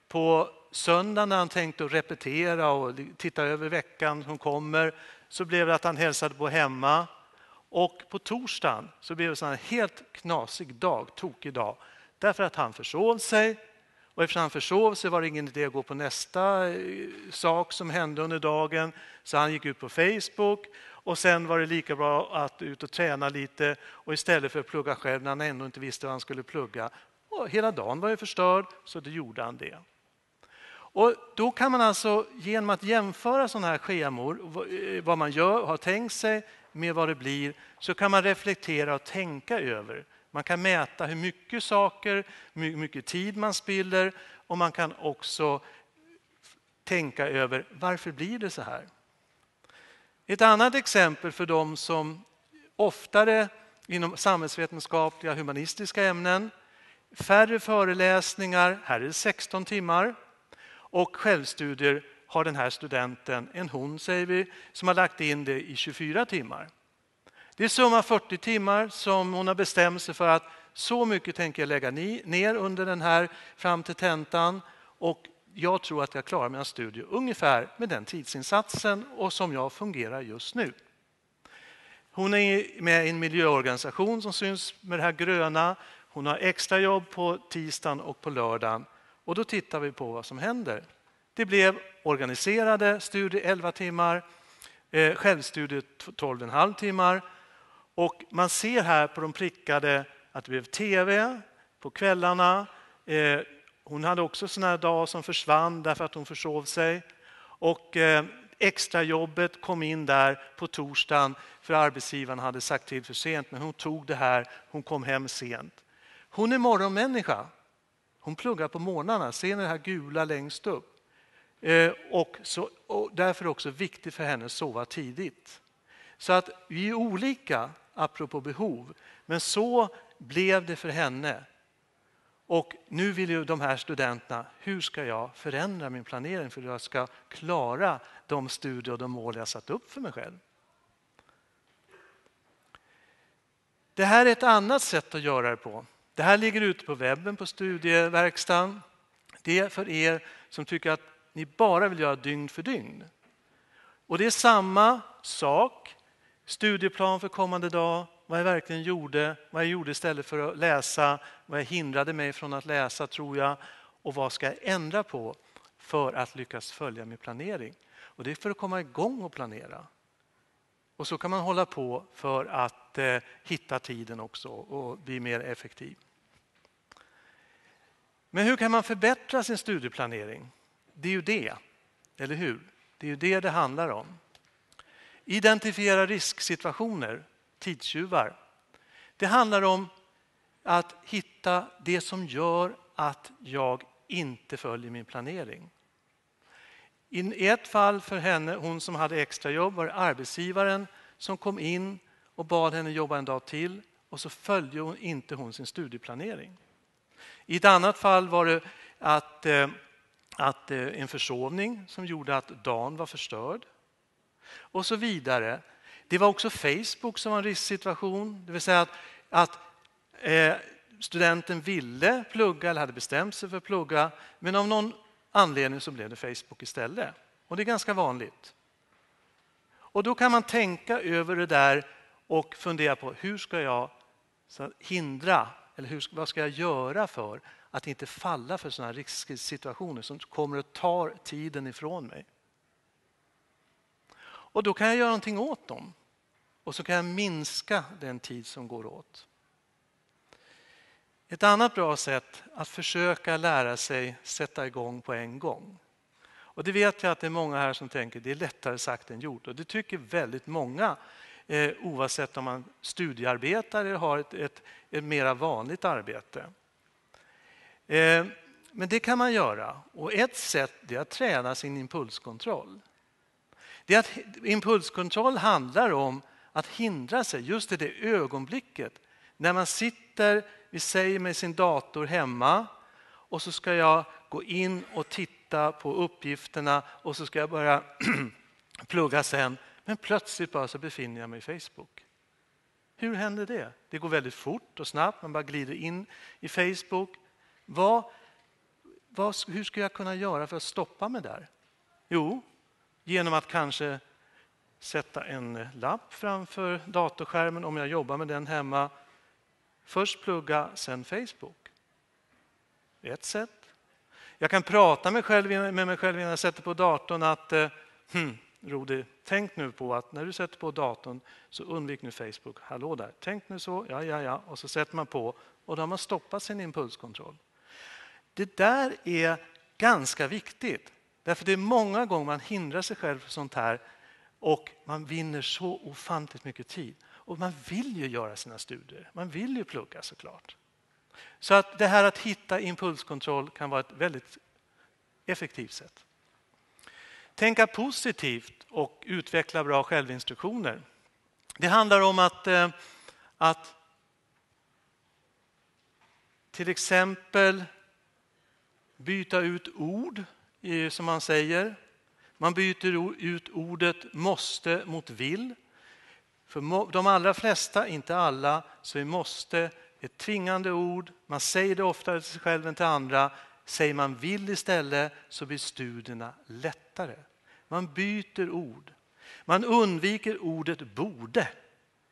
På söndagen när han tänkte repetera och titta över veckan som kommer så blev det att han hälsade på hemma och på torsdagen så blev det en helt knasig dag, tokig dag. Därför att han försov sig. Och eftersom han försov sig var det ingen idé att gå på nästa eh, sak som hände under dagen. Så han gick ut på Facebook och sen var det lika bra att ut och träna lite och istället för att plugga själv när han ändå inte visste vad han skulle plugga. Och hela dagen var ju förstörd så då gjorde han det. Och då kan man alltså genom att jämföra sådana här schemor, vad eh, man gör, har tänkt sig med vad det blir så kan man reflektera och tänka över. Man kan mäta hur mycket saker, hur mycket tid man spiller och man kan också tänka över varför blir det så här? Ett annat exempel för de som oftare inom samhällsvetenskapliga humanistiska ämnen, färre föreläsningar, här är det 16 timmar, och självstudier har den här studenten, en hon säger vi, som har lagt in det i 24 timmar. Det är summa 40 timmar som hon har bestämt sig för att så mycket tänker jag lägga ner under den här fram till tentan och jag tror att jag klarar mina studier ungefär med den tidsinsatsen och som jag fungerar just nu. Hon är med i en miljöorganisation som syns med det här gröna. Hon har extrajobb på tisdagen och på lördagen och då tittar vi på vad som händer. Det blev organiserade studier 11 timmar, eh, självstudier 12,5 timmar och man ser här på de prickade att det blev tv på kvällarna. Eh, hon hade också sådana dagar som försvann därför att hon försov sig. Och eh, extrajobbet kom in där på torsdagen för arbetsgivaren hade sagt till för sent men hon tog det här, hon kom hem sent. Hon är morgonmänniska. Hon pluggar på morgnarna, ser ni det här gula längst upp? Eh, och, så, och därför är det också viktigt för henne att sova tidigt. Så att vi är olika, apropå behov, men så blev det för henne. Och nu vill ju de här studenterna, hur ska jag förändra min planering för att jag ska klara de studier och de mål jag satt upp för mig själv? Det här är ett annat sätt att göra det på. Det här ligger ute på webben på studieverkstan. Det är för er som tycker att ni bara vill göra dygn för dygn. Och det är samma sak. Studieplan för kommande dag, vad jag verkligen gjorde, vad jag gjorde istället för att läsa, vad jag hindrade mig från att läsa tror jag och vad ska jag ändra på för att lyckas följa min planering. Och det är för att komma igång och planera. Och så kan man hålla på för att eh, hitta tiden också och bli mer effektiv. Men hur kan man förbättra sin studieplanering? Det är ju det, eller hur? Det är ju det det handlar om. Identifiera risksituationer, tidstjuvar. Det handlar om att hitta det som gör att jag inte följer min planering. I ett fall för henne, hon som hade extrajobb, var det arbetsgivaren som kom in och bad henne jobba en dag till och så följde hon inte hon sin studieplanering. I ett annat fall var det att, eh, att eh, en försovning som gjorde att dagen var förstörd och så vidare. Det var också Facebook som var en risksituation, det vill säga att, att eh, studenten ville plugga eller hade bestämt sig för att plugga men av någon anledning så blev det Facebook istället. Och det är ganska vanligt. Och då kan man tänka över det där och fundera på hur ska jag hindra eller hur, vad ska jag göra för att inte falla för sådana risksituationer som kommer att ta tiden ifrån mig. Och då kan jag göra någonting åt dem och så kan jag minska den tid som går åt. Ett annat bra sätt att försöka lära sig sätta igång på en gång. Och det vet jag att det är många här som tänker det är lättare sagt än gjort och det tycker väldigt många eh, oavsett om man studiearbetar eller har ett, ett, ett mera vanligt arbete. Eh, men det kan man göra och ett sätt är att träna sin impulskontroll. Det att impulskontroll handlar om att hindra sig just i det ögonblicket när man sitter, vi säger med sin dator hemma och så ska jag gå in och titta på uppgifterna och så ska jag börja plugga sen. Men plötsligt bara så befinner jag mig i Facebook. Hur händer det? Det går väldigt fort och snabbt, man bara glider in i Facebook. Vad, vad, hur ska jag kunna göra för att stoppa mig där? Jo, genom att kanske sätta en lapp framför datorskärmen om jag jobbar med den hemma. Först plugga, sen Facebook. Ett sätt. Jag kan prata med, själv, med mig själv innan jag sätter på datorn att eh, hmm, Rodi, tänk nu på att när du sätter på datorn så undvik nu Facebook. Hallå där, tänk nu så, ja, ja, ja. Och så sätter man på och då har man stoppat sin impulskontroll. Det där är ganska viktigt. Därför det är många gånger man hindrar sig själv från sånt här och man vinner så ofantligt mycket tid. Och man vill ju göra sina studier, man vill ju plugga såklart. Så att det här att hitta impulskontroll kan vara ett väldigt effektivt sätt. Tänka positivt och utveckla bra självinstruktioner. Det handlar om att, eh, att till exempel byta ut ord eh, som man säger. Man byter ut ordet måste mot vill. För de allra flesta, inte alla, så är måste ett tvingande ord. Man säger det oftare till sig själv än till andra. Säger man vill istället så blir studierna lättare. Man byter ord. Man undviker ordet borde,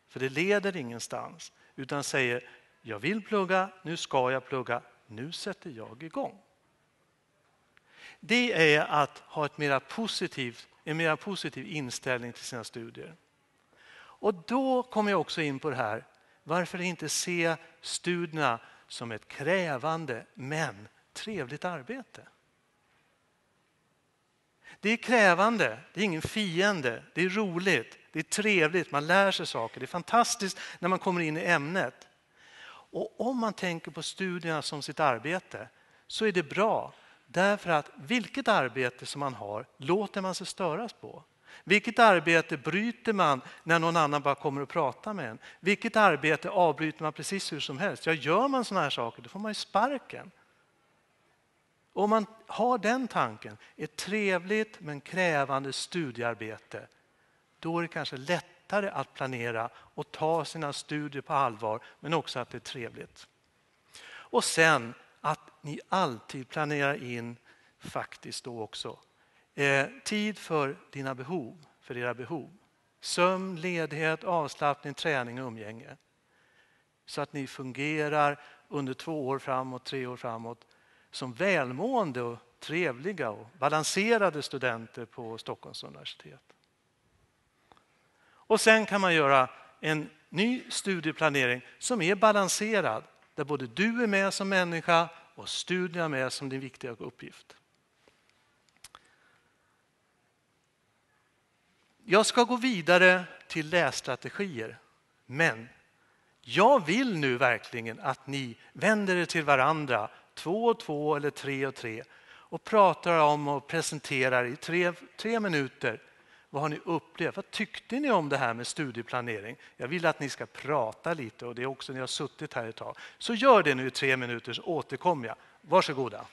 för det leder ingenstans. Utan säger jag vill plugga, nu ska jag plugga, nu sätter jag igång det är att ha ett mera positivt, en mer positiv inställning till sina studier. Och då kommer jag också in på det här, varför inte se studierna som ett krävande men trevligt arbete? Det är krävande, det är ingen fiende, det är roligt, det är trevligt, man lär sig saker, det är fantastiskt när man kommer in i ämnet. Och om man tänker på studierna som sitt arbete så är det bra Därför att vilket arbete som man har låter man sig störas på. Vilket arbete bryter man när någon annan bara kommer och pratar med en? Vilket arbete avbryter man precis hur som helst? Ja, gör man sådana här saker då får man ju sparken. Om man har den tanken, ett trevligt men krävande studiearbete, då är det kanske lättare att planera och ta sina studier på allvar, men också att det är trevligt. Och sen att ni alltid planerar in faktiskt då också eh, tid för dina behov, för era behov. Sömn, ledighet, avslappning, träning och umgänge. Så att ni fungerar under två år framåt, tre år framåt som välmående och trevliga och balanserade studenter på Stockholms universitet. Och sen kan man göra en ny studieplanering som är balanserad där både du är med som människa och studierna med som din viktiga uppgift. Jag ska gå vidare till lässtrategier, men Jag vill nu verkligen att ni vänder er till varandra, två och två eller tre och tre och pratar om och presenterar i tre, tre minuter vad har ni upplevt? Vad tyckte ni om det här med studieplanering? Jag vill att ni ska prata lite och det är också ni har suttit här ett tag. Så gör det nu i tre minuter så återkommer jag. Varsågoda.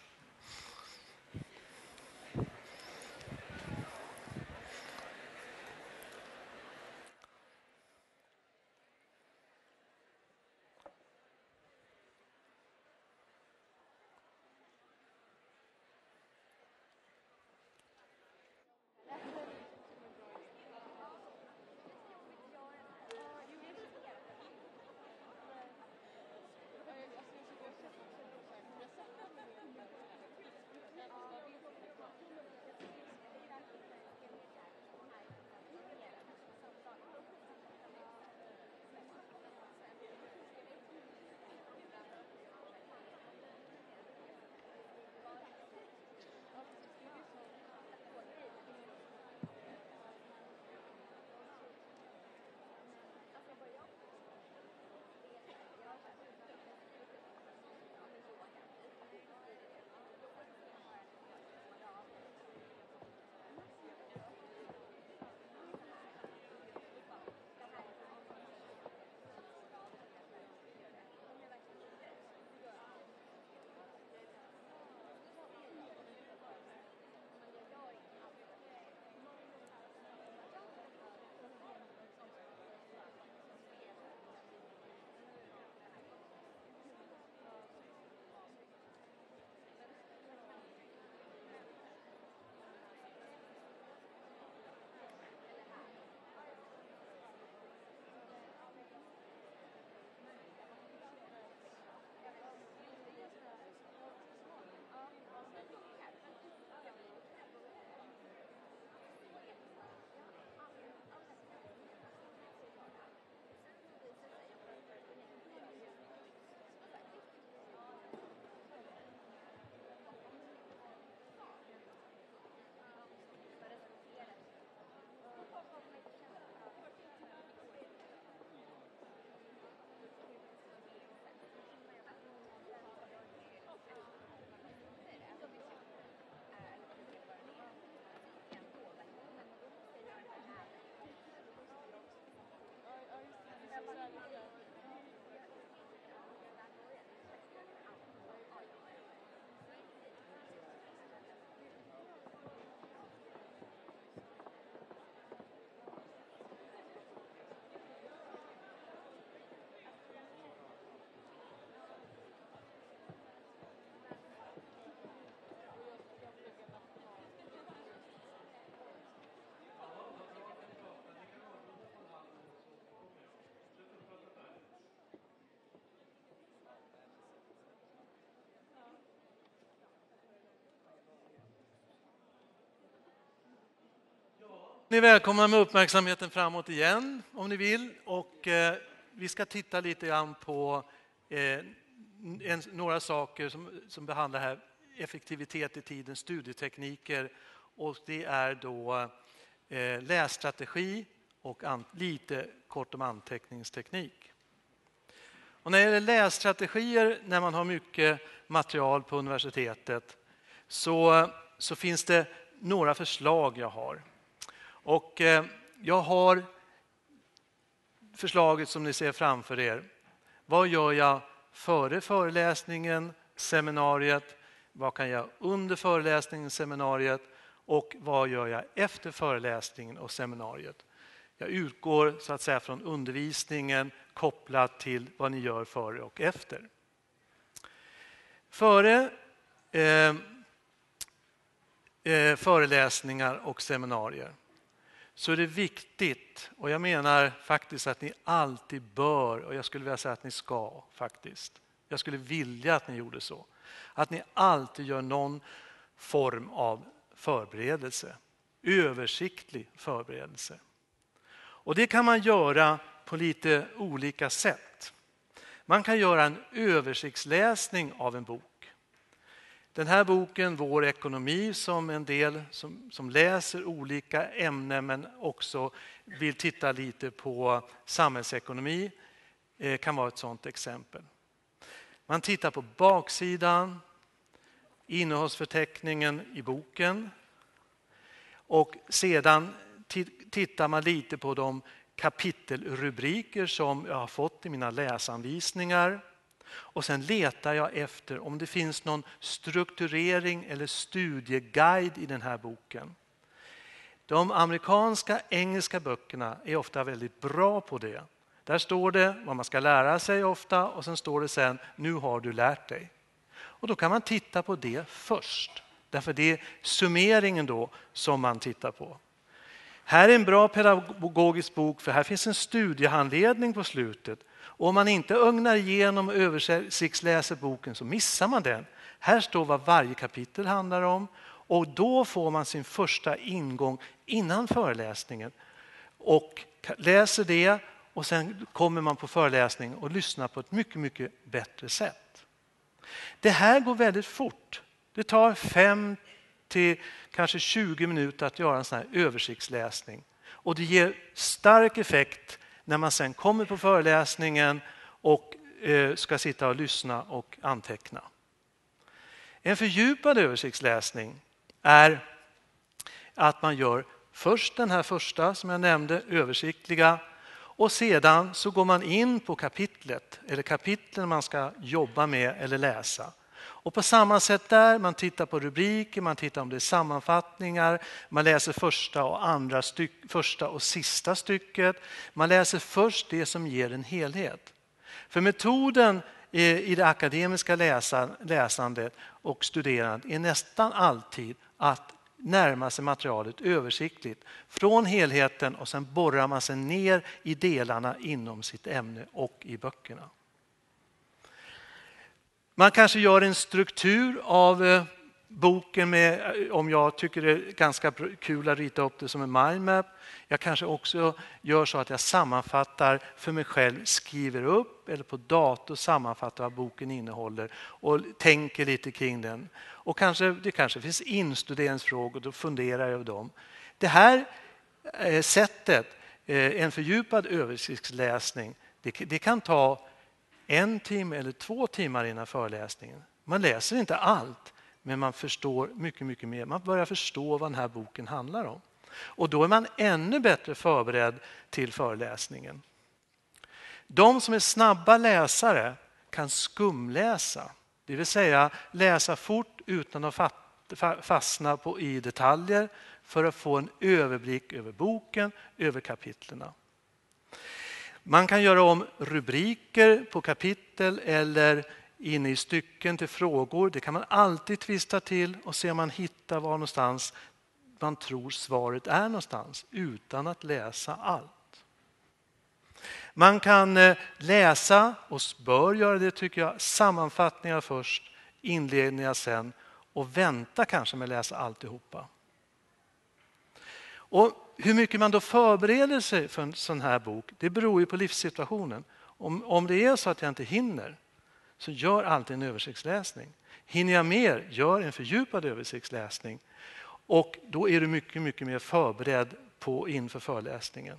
Ni är välkomna med uppmärksamheten framåt igen om ni vill. Och, eh, vi ska titta lite grann på eh, en, några saker som, som behandlar här effektivitet i tiden, studietekniker och det är då eh, lässtrategi och an, lite kort om anteckningsteknik. Och när det gäller lässtrategier när man har mycket material på universitetet så, så finns det några förslag jag har. Och eh, jag har förslaget som ni ser framför er. Vad gör jag före föreläsningen, seminariet? Vad kan jag under föreläsningen, seminariet? Och vad gör jag efter föreläsningen och seminariet? Jag utgår så att säga från undervisningen kopplat till vad ni gör före och efter. Före eh, eh, föreläsningar och seminarier så är det viktigt, och jag menar faktiskt att ni alltid bör, och jag skulle vilja säga att ni ska faktiskt. Jag skulle vilja att ni gjorde så. Att ni alltid gör någon form av förberedelse. Översiktlig förberedelse. Och det kan man göra på lite olika sätt. Man kan göra en översiktsläsning av en bok. Den här boken, Vår ekonomi, som en del som, som läser olika ämnen men också vill titta lite på samhällsekonomi eh, kan vara ett sådant exempel. Man tittar på baksidan, innehållsförteckningen i boken och sedan tittar man lite på de kapitelrubriker som jag har fått i mina läsanvisningar. Och sen letar jag efter om det finns någon strukturering eller studieguide i den här boken. De amerikanska engelska böckerna är ofta väldigt bra på det. Där står det vad man ska lära sig ofta och sen står det sen nu har du lärt dig. Och då kan man titta på det först. Därför det är summeringen då som man tittar på. Här är en bra pedagogisk bok för här finns en studiehandledning på slutet. Och om man inte ögnar igenom och översiktsläser boken så missar man den. Här står vad varje kapitel handlar om och då får man sin första ingång innan föreläsningen och läser det och sen kommer man på föreläsning och lyssnar på ett mycket, mycket bättre sätt. Det här går väldigt fort. Det tar fem till kanske 20 minuter att göra en sån här översiktsläsning. Och det ger stark effekt när man sen kommer på föreläsningen och eh, ska sitta och lyssna och anteckna. En fördjupad översiktsläsning är att man gör först den här första som jag nämnde, översiktliga och sedan så går man in på kapitlet eller kapitlen man ska jobba med eller läsa. Och på samma sätt där, man tittar på rubriker, man tittar om det är sammanfattningar, man läser första och, andra styck, första och sista stycket. Man läser först det som ger en helhet. För metoden i det akademiska läsandet och studerandet är nästan alltid att närma sig materialet översiktligt från helheten och sen borrar man sig ner i delarna inom sitt ämne och i böckerna. Man kanske gör en struktur av eh, boken med, eh, om jag tycker det är ganska kul att rita upp det som en mindmap. Jag kanske också gör så att jag sammanfattar för mig själv, skriver upp eller på dator sammanfattar vad boken innehåller och tänker lite kring den. Och kanske, det kanske finns instuderingsfrågor, då funderar jag över dem. Det här eh, sättet, en fördjupad översiktsläsning, det, det kan ta en timme eller två timmar innan föreläsningen. Man läser inte allt, men man förstår mycket, mycket mer. Man börjar förstå vad den här boken handlar om. Och då är man ännu bättre förberedd till föreläsningen. De som är snabba läsare kan skumläsa, det vill säga läsa fort utan att fastna på i detaljer för att få en överblick över boken, över kapitlerna. Man kan göra om rubriker på kapitel eller inne i stycken till frågor. Det kan man alltid tvista till och se om man hittar var någonstans man tror svaret är någonstans utan att läsa allt. Man kan eh, läsa, och bör göra det tycker jag, sammanfattningar först, inledningar sen och vänta kanske med att läsa alltihopa. Och hur mycket man då förbereder sig för en sån här bok, det beror ju på livssituationen. Om, om det är så att jag inte hinner, så gör alltid en översiktsläsning. Hinner jag mer, gör en fördjupad översiktsläsning. Och då är du mycket, mycket mer förberedd på inför föreläsningen.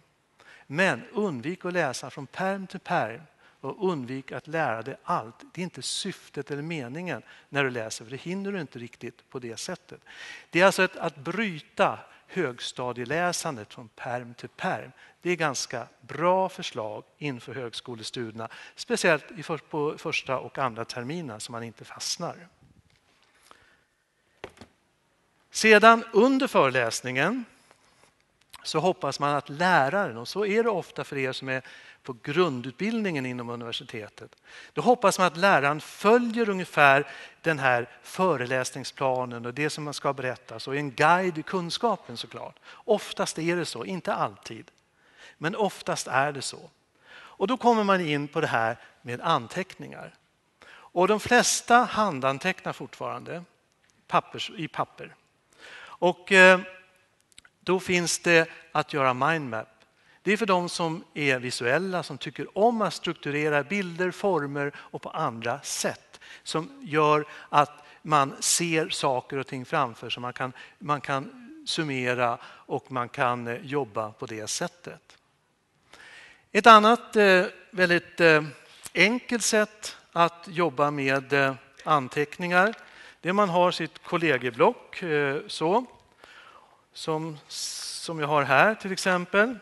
Men undvik att läsa från perm till perm och undvik att lära dig allt. Det är inte syftet eller meningen när du läser, för det hinner du inte riktigt på det sättet. Det är alltså ett, att bryta högstadieläsandet från perm till perm. Det är ganska bra förslag inför högskolestudierna, speciellt på första och andra terminen så man inte fastnar. Sedan under föreläsningen så hoppas man att läraren, och så är det ofta för er som är på grundutbildningen inom universitetet. Då hoppas man att läraren följer ungefär den här föreläsningsplanen och det som man ska berätta, och en guide i kunskapen såklart. Oftast är det så, inte alltid, men oftast är det så. Och då kommer man in på det här med anteckningar. Och de flesta handantecknar fortfarande pappers, i papper. Och eh, då finns det att göra mindmap. Det är för de som är visuella, som tycker om att strukturera bilder, former och på andra sätt. Som gör att man ser saker och ting framför sig. Man kan, man kan summera och man kan eh, jobba på det sättet. Ett annat eh, väldigt eh, enkelt sätt att jobba med anteckningar det är man har sitt kollegieblock så, som, som jag har här till exempel.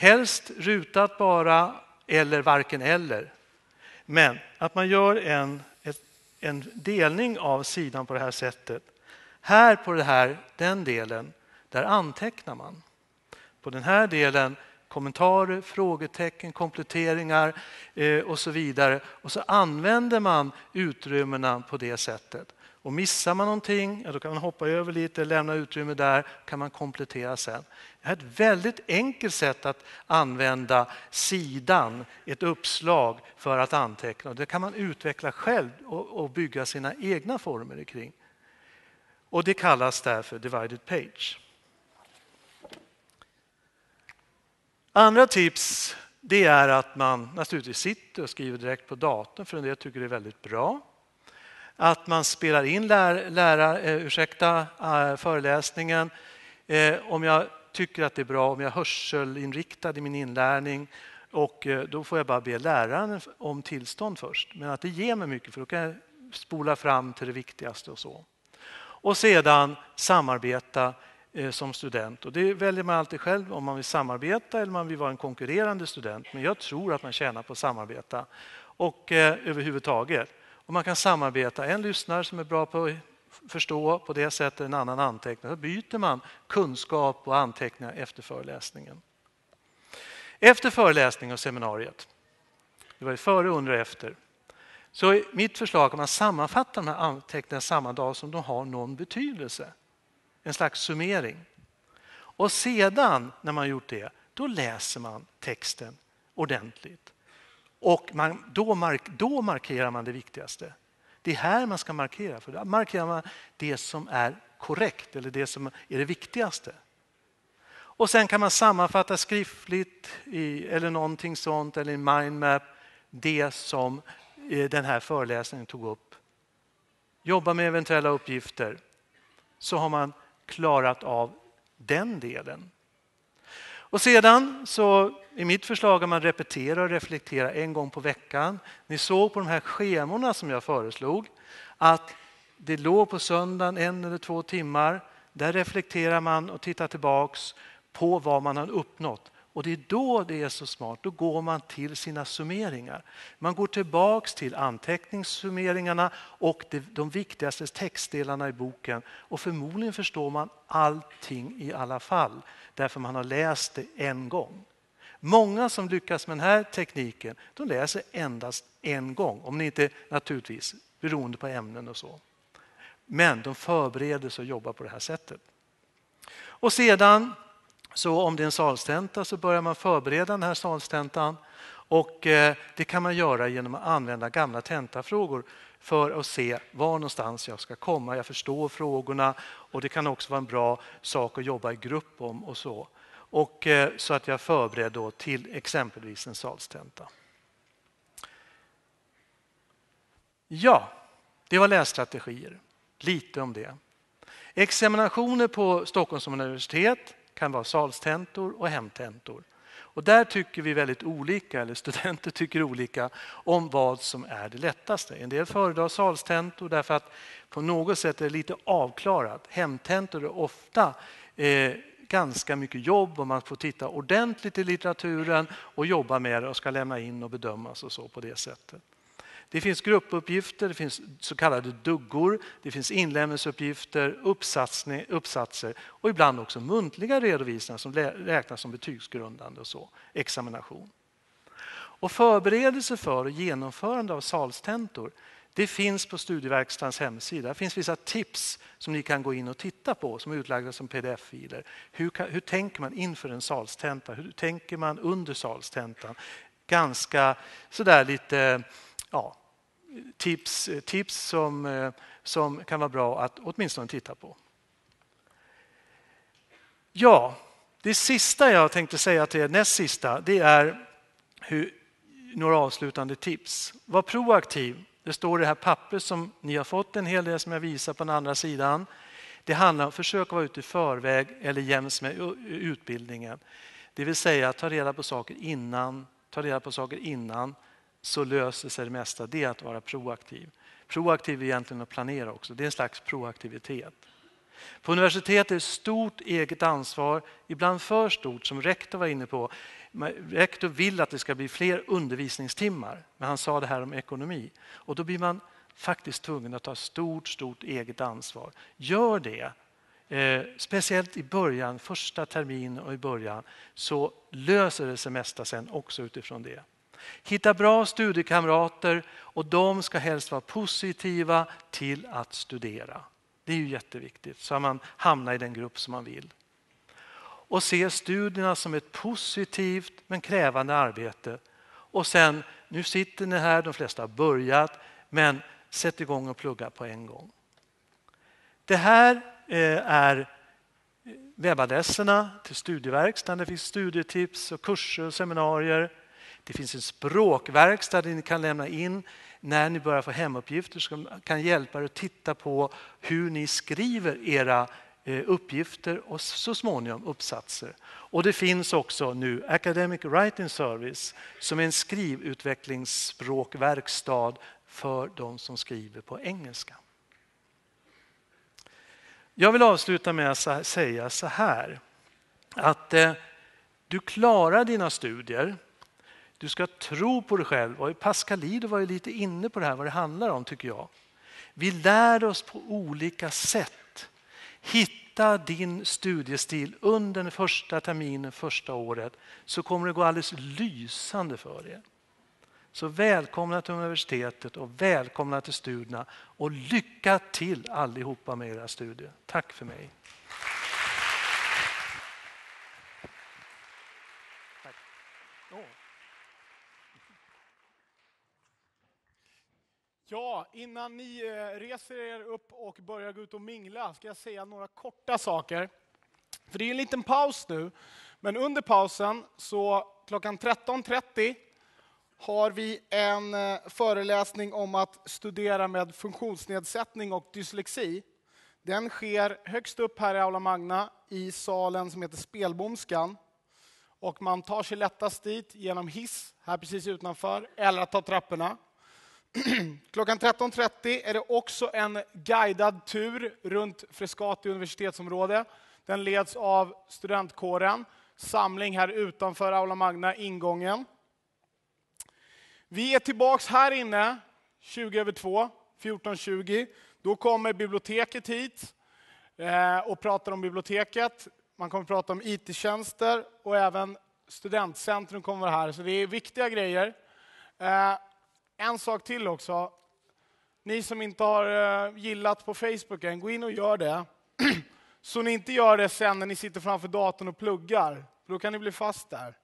Helst rutat bara eller varken eller. Men att man gör en, en delning av sidan på det här sättet. Här på det här, den delen, där antecknar man. På den här delen kommentarer, frågetecken, kompletteringar eh, och så vidare. Och så använder man utrymmena på det sättet. Och missar man någonting, ja, då kan man hoppa över lite, lämna utrymme där, kan man komplettera sen. Det är ett väldigt enkelt sätt att använda sidan, ett uppslag, för att anteckna. Det kan man utveckla själv och, bygga sina egna former kring. Och det kallas därför divided page. Andra tips det är att man naturligtvis sitter och skriver direkt på datorn, för en del tycker det är väldigt bra. Att man spelar in lär, lära, eh, ursäkta, eh, föreläsningen. Eh, om jag tycker att det är bra, om jag är hörselinriktad i min inlärning och eh, då får jag bara be läraren om tillstånd först. Men att det ger mig mycket för då kan jag spola fram till det viktigaste och så. Och sedan samarbeta eh, som student. Och det väljer man alltid själv om man vill samarbeta eller om man vill vara en konkurrerande student. Men jag tror att man tjänar på att samarbeta och eh, överhuvudtaget. Och man kan samarbeta. En lyssnare som är bra på förstå på det sättet, en annan antecknar. Då byter man kunskap och anteckningar efter föreläsningen. Efter föreläsningen och seminariet, det var före, under och efter, så är mitt förslag att man sammanfattar de här anteckningarna samma dag som de har någon betydelse en slags summering. Och sedan när man gjort det, då läser man texten ordentligt. Och man, då, mark, då markerar man det viktigaste. Det är här man ska markera, för då markerar man det som är korrekt eller det som är det viktigaste. Och sen kan man sammanfatta skriftligt i, eller någonting sånt eller i mindmap det som eh, den här föreläsningen tog upp. Jobba med eventuella uppgifter så har man klarat av den delen. Och sedan så i mitt förslag att man repeterar och reflekterar en gång på veckan. Ni såg på de här schemorna som jag föreslog att det låg på söndagen en eller två timmar. Där reflekterar man och tittar tillbaks på vad man har uppnått. Och det är då det är så smart, då går man till sina summeringar. Man går tillbaks till anteckningssummeringarna och de viktigaste textdelarna i boken och förmodligen förstår man allting i alla fall därför man har läst det en gång. Många som lyckas med den här tekniken de läser endast en gång, om ni inte naturligtvis beroende på ämnen och så. Men de förbereder sig och jobbar på det här sättet. Och sedan så om det är en salstenta så börjar man förbereda den här salstentan och eh, det kan man göra genom att använda gamla tentafrågor för att se var någonstans jag ska komma. Jag förstår frågorna och det kan också vara en bra sak att jobba i grupp om och så. Och eh, så att jag förbereder då till exempelvis en salstenta. Ja, det var lässtrategier. Lite om det. Examinationer på Stockholms universitet kan vara salstentor och hemtentor. Och där tycker vi väldigt olika, eller studenter tycker olika, om vad som är det lättaste. En del föredrar salstentor därför att på något sätt är det lite avklarat. Hemtentor är ofta eh, ganska mycket jobb och man får titta ordentligt i litteraturen och jobba med det och ska lämna in och bedömas och så på det sättet. Det finns gruppuppgifter, det finns så kallade duggor, det finns inlämningsuppgifter, uppsatser och ibland också muntliga redovisningar som räknas som betygsgrundande och så, examination. Och förberedelse för och genomförande av salstentor det finns på Studieverkstadens hemsida. Det finns vissa tips som ni kan gå in och titta på som är utlagda som pdf-filer. Hur, hur tänker man inför en salstenta? Hur tänker man under salstentan? Ganska sådär lite ja, tips, eh, tips som, eh, som kan vara bra att åtminstone titta på. Ja, det sista jag tänkte säga till er, näst sista, det är hur, några avslutande tips. Var proaktiv. Det står i det här pappret som ni har fått en hel del som jag visar på den andra sidan. Det handlar om att försöka vara ute i förväg eller jäms med utbildningen. Det vill säga ta reda på saker innan ta reda på saker innan, så löser sig det mesta. Det är att vara proaktiv. Proaktiv är egentligen att planera också. Det är en slags proaktivitet. På universitetet är det stort eget ansvar, ibland för stort som rektor var inne på. Rektor vill att det ska bli fler undervisningstimmar, men han sa det här om ekonomi. Och då blir man faktiskt tvungen att ta stort, stort eget ansvar. Gör det. Eh, speciellt i början, första terminen och i början, så löser det sig mesta sen också utifrån det. Hitta bra studiekamrater och de ska helst vara positiva till att studera. Det är ju jätteviktigt så att man hamnar i den grupp som man vill. Och se studierna som ett positivt men krävande arbete. Och sen, nu sitter ni här, de flesta har börjat, men sätt igång och plugga på en gång. Det här eh, är eh, webbadresserna till studieverkstaden. Det finns studietips och kurser och seminarier. Det finns en språkverkstad där ni kan lämna in när ni börjar få hemuppgifter som kan hjälpa er att titta på hur ni skriver era eh, uppgifter och så småningom uppsatser. Och det finns också nu Academic Writing Service som är en skrivutvecklingsspråkverkstad för de som skriver på engelska. Jag vill avsluta med att säga så här att eh, du klarar dina studier du ska tro på dig själv. Och Pascalido var ju lite inne på det här, vad det handlar om tycker jag. Vi lär oss på olika sätt. Hitta din studiestil under den första terminen, första året, så kommer det gå alldeles lysande för er. Så välkomna till universitetet och välkomna till studierna och lycka till allihopa med era studier. Tack för mig. Ja, innan ni eh, reser er upp och börjar gå ut och mingla ska jag säga några korta saker. För det är en liten paus nu, men under pausen så klockan 13.30 har vi en eh, föreläsning om att studera med funktionsnedsättning och dyslexi. Den sker högst upp här i Aula Magna i salen som heter Spelbomskan. Och man tar sig lättast dit genom hiss här precis utanför, eller att ta trapporna. Klockan 13.30 är det också en guidad tur runt Frescati universitetsområde. Den leds av studentkåren. Samling här utanför Aula Magna, ingången. Vi är tillbaks här inne 20 över 2, 14.20. Då kommer biblioteket hit eh, och pratar om biblioteket. Man kommer prata om IT-tjänster och även Studentcentrum kommer vara här. Så det är viktiga grejer. Eh, en sak till också. Ni som inte har eh, gillat på Facebook än, gå in och gör det. Så ni inte gör det sen när ni sitter framför datorn och pluggar, då kan ni bli fast där.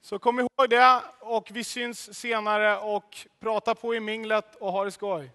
Så kom ihåg det och vi syns senare och prata på i minglet och ha det skoj.